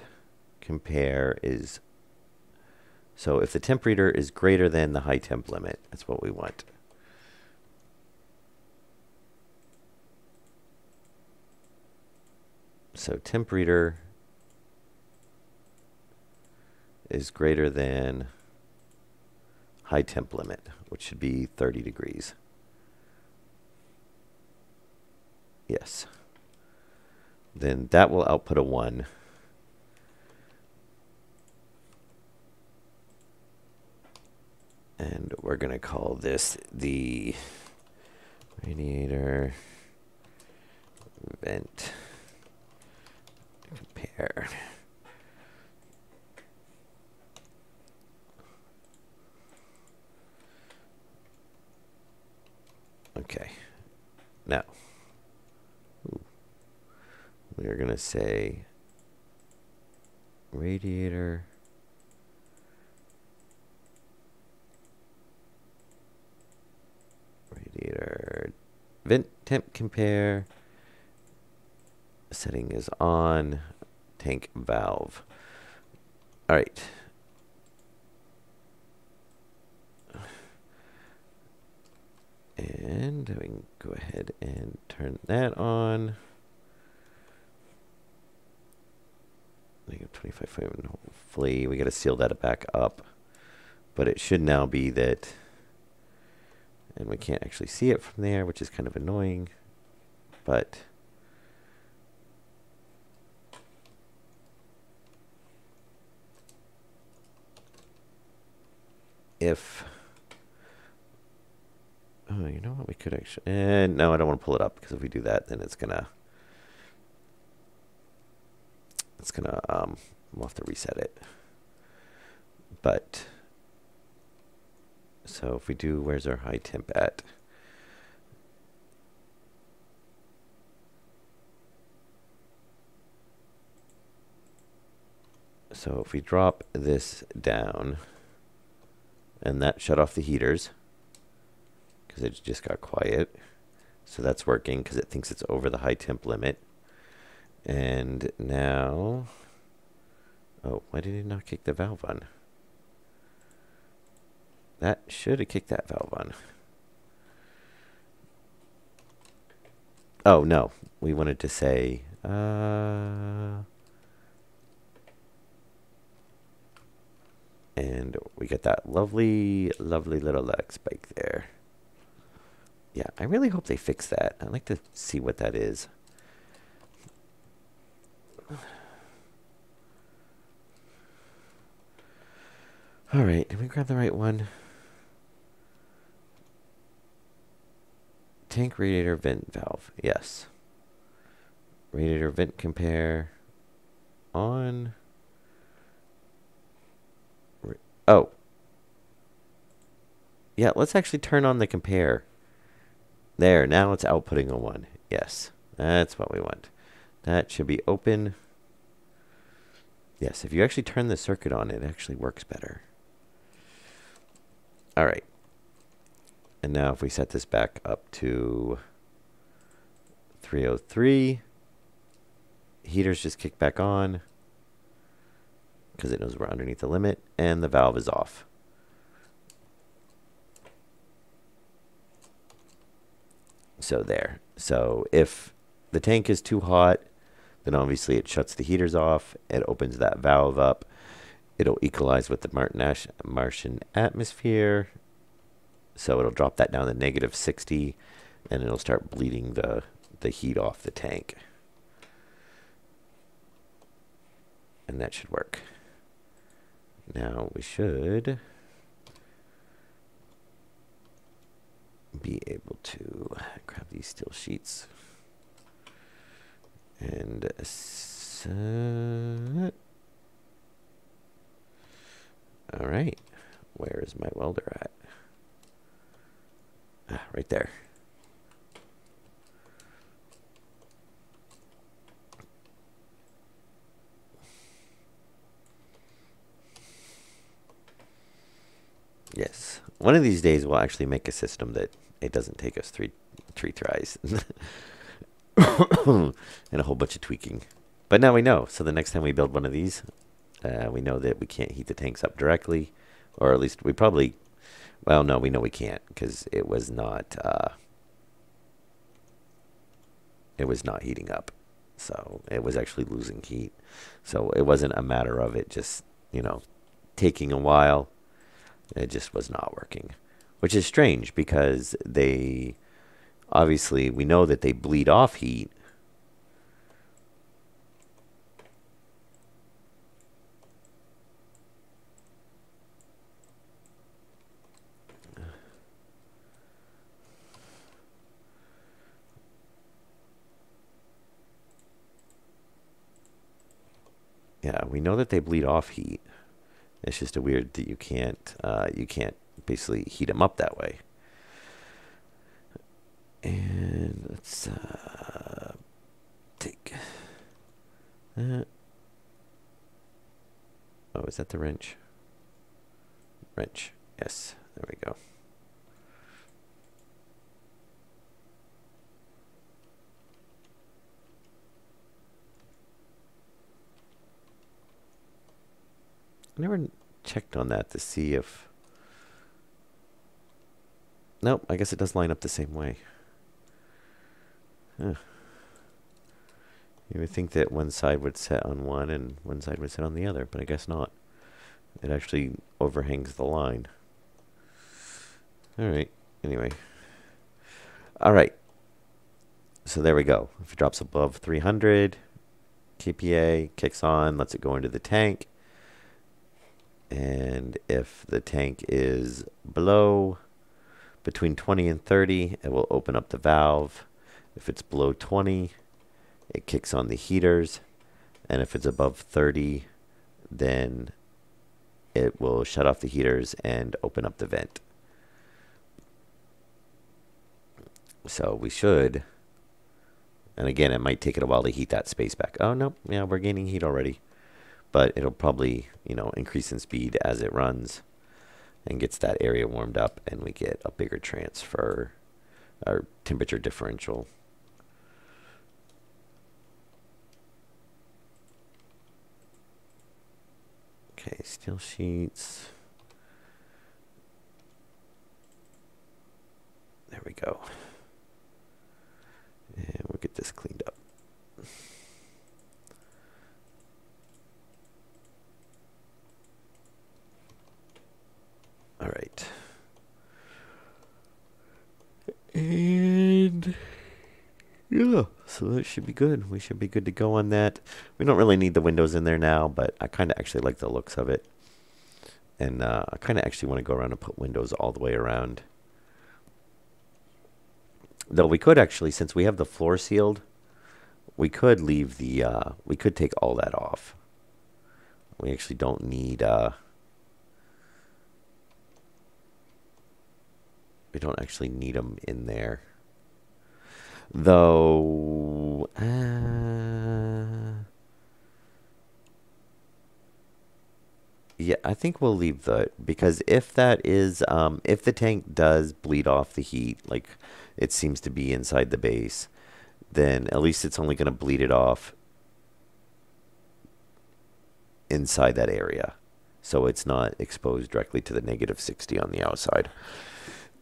compare is so if the temp reader is greater than the high temp limit that's what we want So temp reader is greater than high temp limit, which should be 30 degrees. Yes. Then that will output a 1. And we're going to call this the radiator vent compare. Okay. Now, we are going to say radiator radiator vent temp compare Setting is on. Tank valve. All right. And we can go ahead and turn that on. Negative 25 foot. Hopefully, we got to seal that back up. But it should now be that, and we can't actually see it from there, which is kind of annoying. But if Oh, you know what? We could actually. And no, I don't want to pull it up because if we do that, then it's gonna. It's gonna. Um, we'll have to reset it. But. So if we do, where's our high temp at? So if we drop this down, and that shut off the heaters because it just got quiet. So that's working because it thinks it's over the high temp limit. And now, oh, why did it not kick the valve on? That should have kicked that valve on. Oh, no. We wanted to say, uh, and we get that lovely, lovely little leg spike there. Yeah, I really hope they fix that. I'd like to see what that is. All right, did we grab the right one? Tank radiator vent valve, yes. Radiator vent compare on. Oh. Yeah, let's actually turn on the compare. There, now it's outputting a 1. Yes, that's what we want. That should be open. Yes, if you actually turn the circuit on, it actually works better. All right. And now if we set this back up to 303, heaters just kick back on because it knows we're underneath the limit, and the valve is off. So there. So if the tank is too hot, then obviously it shuts the heaters off. It opens that valve up. It'll equalize with the Martian atmosphere. So it'll drop that down to negative 60 and it'll start bleeding the, the heat off the tank. And that should work. Now we should be able to grab these steel sheets and set. All right, where is my welder at? Ah, right there. Yes. One of these days we'll actually make a system that it doesn't take us three three tries [coughs] and a whole bunch of tweaking. But now we know. So the next time we build one of these, uh, we know that we can't heat the tanks up directly, or at least we probably. Well, no, we know we can't because it was not. Uh, it was not heating up, so it was actually losing heat. So it wasn't a matter of it just you know taking a while. It just was not working which is strange because they obviously we know that they bleed off heat. Yeah, we know that they bleed off heat. It's just a weird that you can't uh, you can't basically heat them up that way. And let's uh, take that. Oh, is that the wrench? Wrench. Yes, there we go. I never checked on that to see if... Nope, I guess it does line up the same way. Huh. You would think that one side would set on one and one side would set on the other, but I guess not. It actually overhangs the line. Alright, anyway. Alright. So there we go. If it drops above 300, kPa kicks on, lets it go into the tank. And if the tank is below between 20 and 30, it will open up the valve. If it's below 20, it kicks on the heaters. And if it's above 30, then it will shut off the heaters and open up the vent. So we should, and again, it might take it a while to heat that space back. Oh, no, yeah, we're gaining heat already. But it'll probably, you know, increase in speed as it runs and gets that area warmed up and we get a bigger transfer or temperature differential. Okay, steel sheets. There we go. And we'll get this cleaned up. All right. And yeah, so it should be good. We should be good to go on that. We don't really need the windows in there now, but I kind of actually like the looks of it. And uh, I kind of actually want to go around and put windows all the way around. Though we could actually, since we have the floor sealed, we could leave the, uh, we could take all that off. We actually don't need, uh, we don't actually need them in there. Though, uh, yeah, I think we'll leave the, because if that is, um, if the tank does bleed off the heat, like it seems to be inside the base, then at least it's only going to bleed it off inside that area. So it's not exposed directly to the negative 60 on the outside.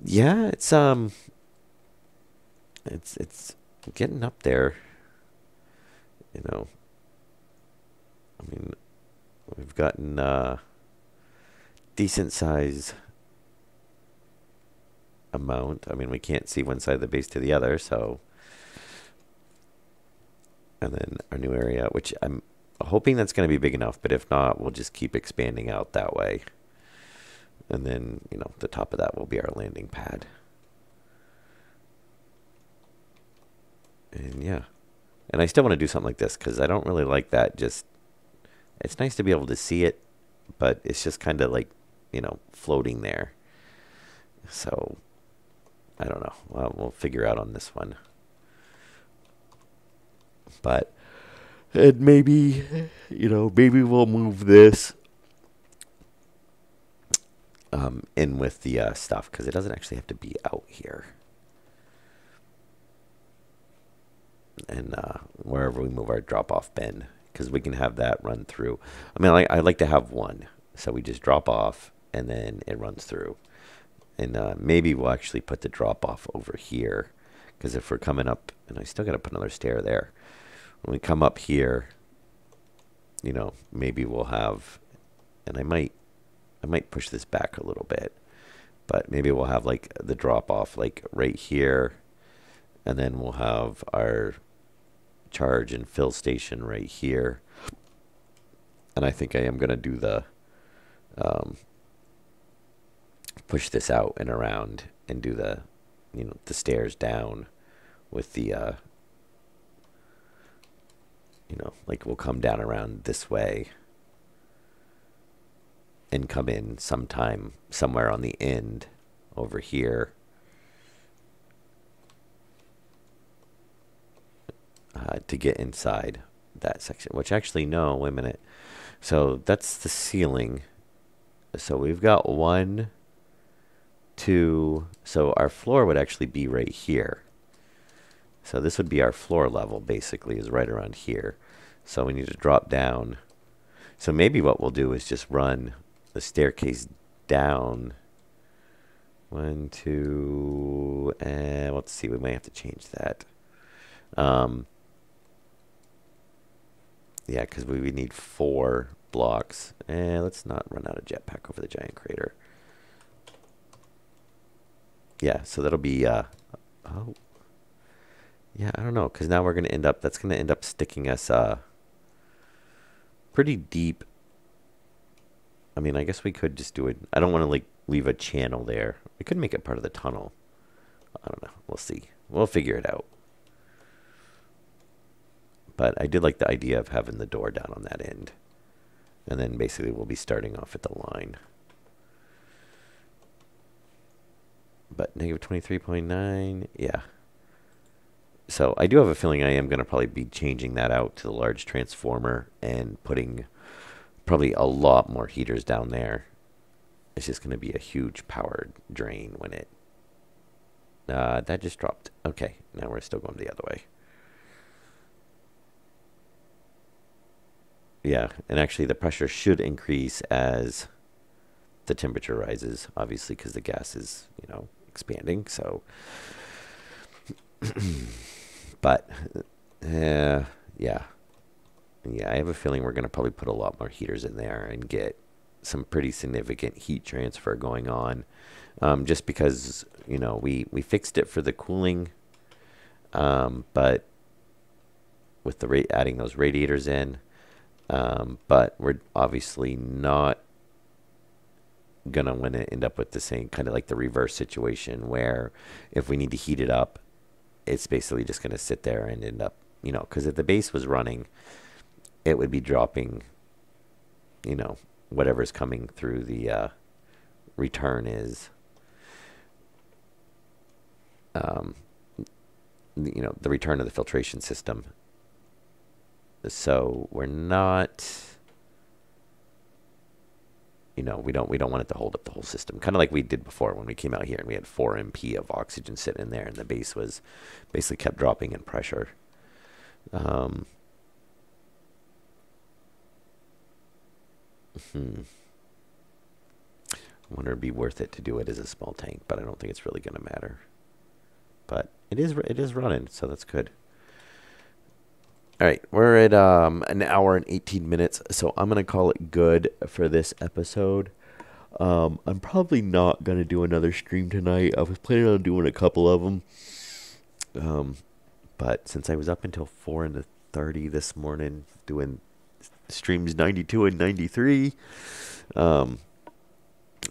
Yeah, it's um it's it's getting up there. You know. I mean we've gotten uh decent size amount. I mean, we can't see one side of the base to the other, so. And then our new area, which I'm hoping that's going to be big enough, but if not, we'll just keep expanding out that way. And then, you know, the top of that will be our landing pad. And yeah. And I still want to do something like this because I don't really like that just. It's nice to be able to see it, but it's just kind of like, you know, floating there. So I don't know. Well, we'll figure out on this one. But and maybe you know maybe we'll move this um, in with the uh, stuff because it doesn't actually have to be out here. And uh, wherever we move our drop off bin, because we can have that run through. I mean, I, I like to have one, so we just drop off and then it runs through. And uh, maybe we'll actually put the drop off over here. Because if we're coming up, and I still got to put another stair there. When we come up here, you know, maybe we'll have, and I might, I might push this back a little bit. But maybe we'll have like the drop off like right here. And then we'll have our charge and fill station right here. And I think I am going to do the um, push this out and around and do the, you know, the stairs down with the, uh, you know, like we'll come down around this way and come in sometime somewhere on the end over here. Uh, to get inside that section, which actually, no, wait a minute. So that's the ceiling. So we've got one, two, so our floor would actually be right here. So this would be our floor level, basically, is right around here. So we need to drop down So maybe what we'll do is just run the staircase down. One, two, and let's see. We might have to change that. Um, yeah, because we, we need four blocks. And let's not run out of jetpack over the giant crater. Yeah, so that'll be, uh, oh, yeah, I don't know, because now we're going to end up, that's going to end up sticking us, uh, pretty deep. I mean, I guess we could just do it. I don't want to, like, leave a channel there. We could make it part of the tunnel. I don't know. We'll see. We'll figure it out. But I did like the idea of having the door down on that end. And then basically we'll be starting off at the line. But negative 23.9, yeah. So I do have a feeling I am going to probably be changing that out to the large transformer and putting probably a lot more heaters down there. It's just going to be a huge power drain when it... Uh, that just dropped. Okay, now we're still going the other way. Yeah, and actually the pressure should increase as the temperature rises, obviously, because the gas is, you know, expanding. So, [clears throat] but, uh, yeah. Yeah, I have a feeling we're going to probably put a lot more heaters in there and get some pretty significant heat transfer going on. Um, just because, you know, we, we fixed it for the cooling, um, but with the rate adding those radiators in, um, but we're obviously not gonna want to end up with the same kind of like the reverse situation where if we need to heat it up, it's basically just gonna sit there and end up, you know, because if the base was running, it would be dropping, you know, whatever's coming through the uh, return is. Um, you know, the return of the filtration system so we're not, you know, we don't we don't want it to hold up the whole system. Kind of like we did before when we came out here and we had 4 MP of oxygen sitting in there and the base was basically kept dropping in pressure. Um, hmm. I wonder it'd be worth it to do it as a small tank, but I don't think it's really going to matter. But it is it is running, so that's good. All right, we're at um, an hour and 18 minutes, so I'm going to call it good for this episode. Um, I'm probably not going to do another stream tonight. I was planning on doing a couple of them. Um, but since I was up until 4 and 30 this morning doing streams 92 and 93, um,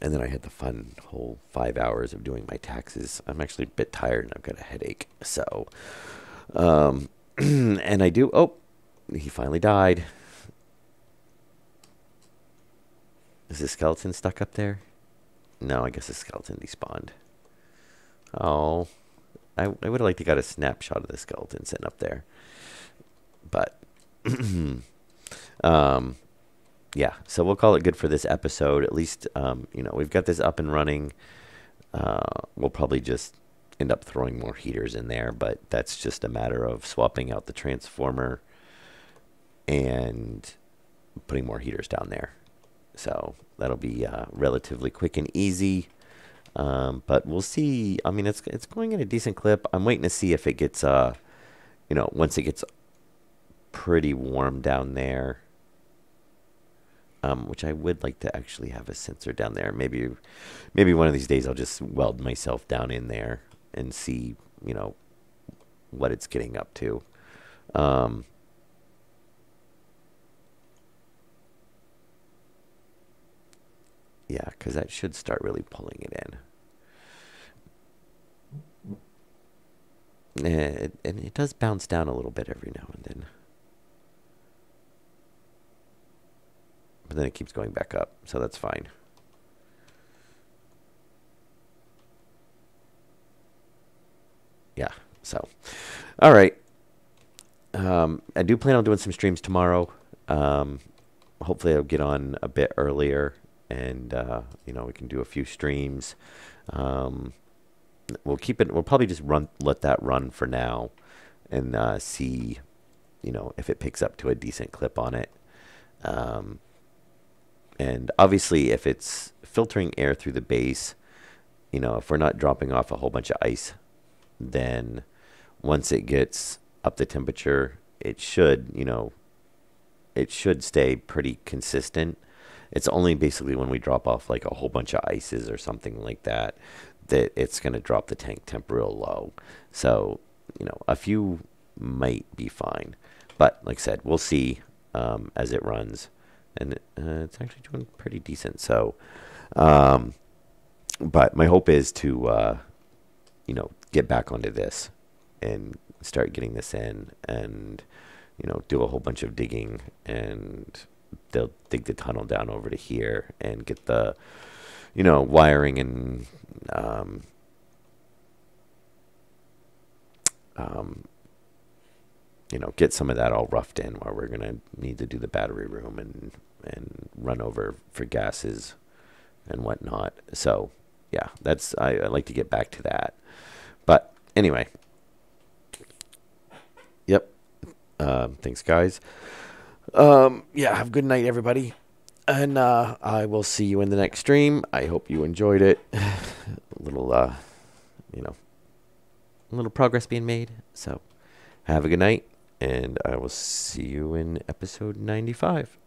and then I had the fun whole five hours of doing my taxes. I'm actually a bit tired and I've got a headache. So, um, [clears throat] and I do. Oh, he finally died. Is the skeleton stuck up there? No, I guess the skeleton despawned. Oh, I, I would have liked to got a snapshot of the skeleton sitting up there. But, [clears throat] um, yeah, so we'll call it good for this episode. At least, um, you know, we've got this up and running. Uh, we'll probably just end up throwing more heaters in there, but that's just a matter of swapping out the transformer and putting more heaters down there. So that'll be uh, relatively quick and easy. Um, but we'll see. I mean, it's it's going in a decent clip. I'm waiting to see if it gets, uh, you know, once it gets pretty warm down there. Um, which I would like to actually have a sensor down there. Maybe, maybe one of these days I'll just weld myself down in there and see, you know, what it's getting up to. Um, yeah, because that should start really pulling it in. It, and it does bounce down a little bit every now and then. But then it keeps going back up, so that's fine. yeah. So, all right. Um, I do plan on doing some streams tomorrow. Um, hopefully, I'll get on a bit earlier, and uh, you know we can do a few streams. Um, we'll keep it. We'll probably just run, let that run for now, and uh, see, you know, if it picks up to a decent clip on it. Um, And obviously, if it's filtering air through the base, you know, if we're not dropping off a whole bunch of ice, then once it gets up the temperature, it should, you know, it should stay pretty consistent. It's only basically when we drop off like a whole bunch of ices or something like that that it's going to drop the tank temp real low. So, you know, a few might be fine. But like I said, we'll see um, as it runs. And uh, it's actually doing pretty decent. So, um, but my hope is to, uh, you know, get back onto this and start getting this in and, you know, do a whole bunch of digging and they'll dig the tunnel down over to here and get the, you know, wiring and, um, um, you know, get some of that all roughed in where we're gonna need to do the battery room and and run over for gases and whatnot. So yeah, that's I, I like to get back to that. But anyway, yep. Um, thanks, guys. Um, yeah, have a good night, everybody. And uh, I will see you in the next stream. I hope you enjoyed it. [laughs] a little, uh, you know, a little progress being made. So have a good night, and I will see you in episode 95.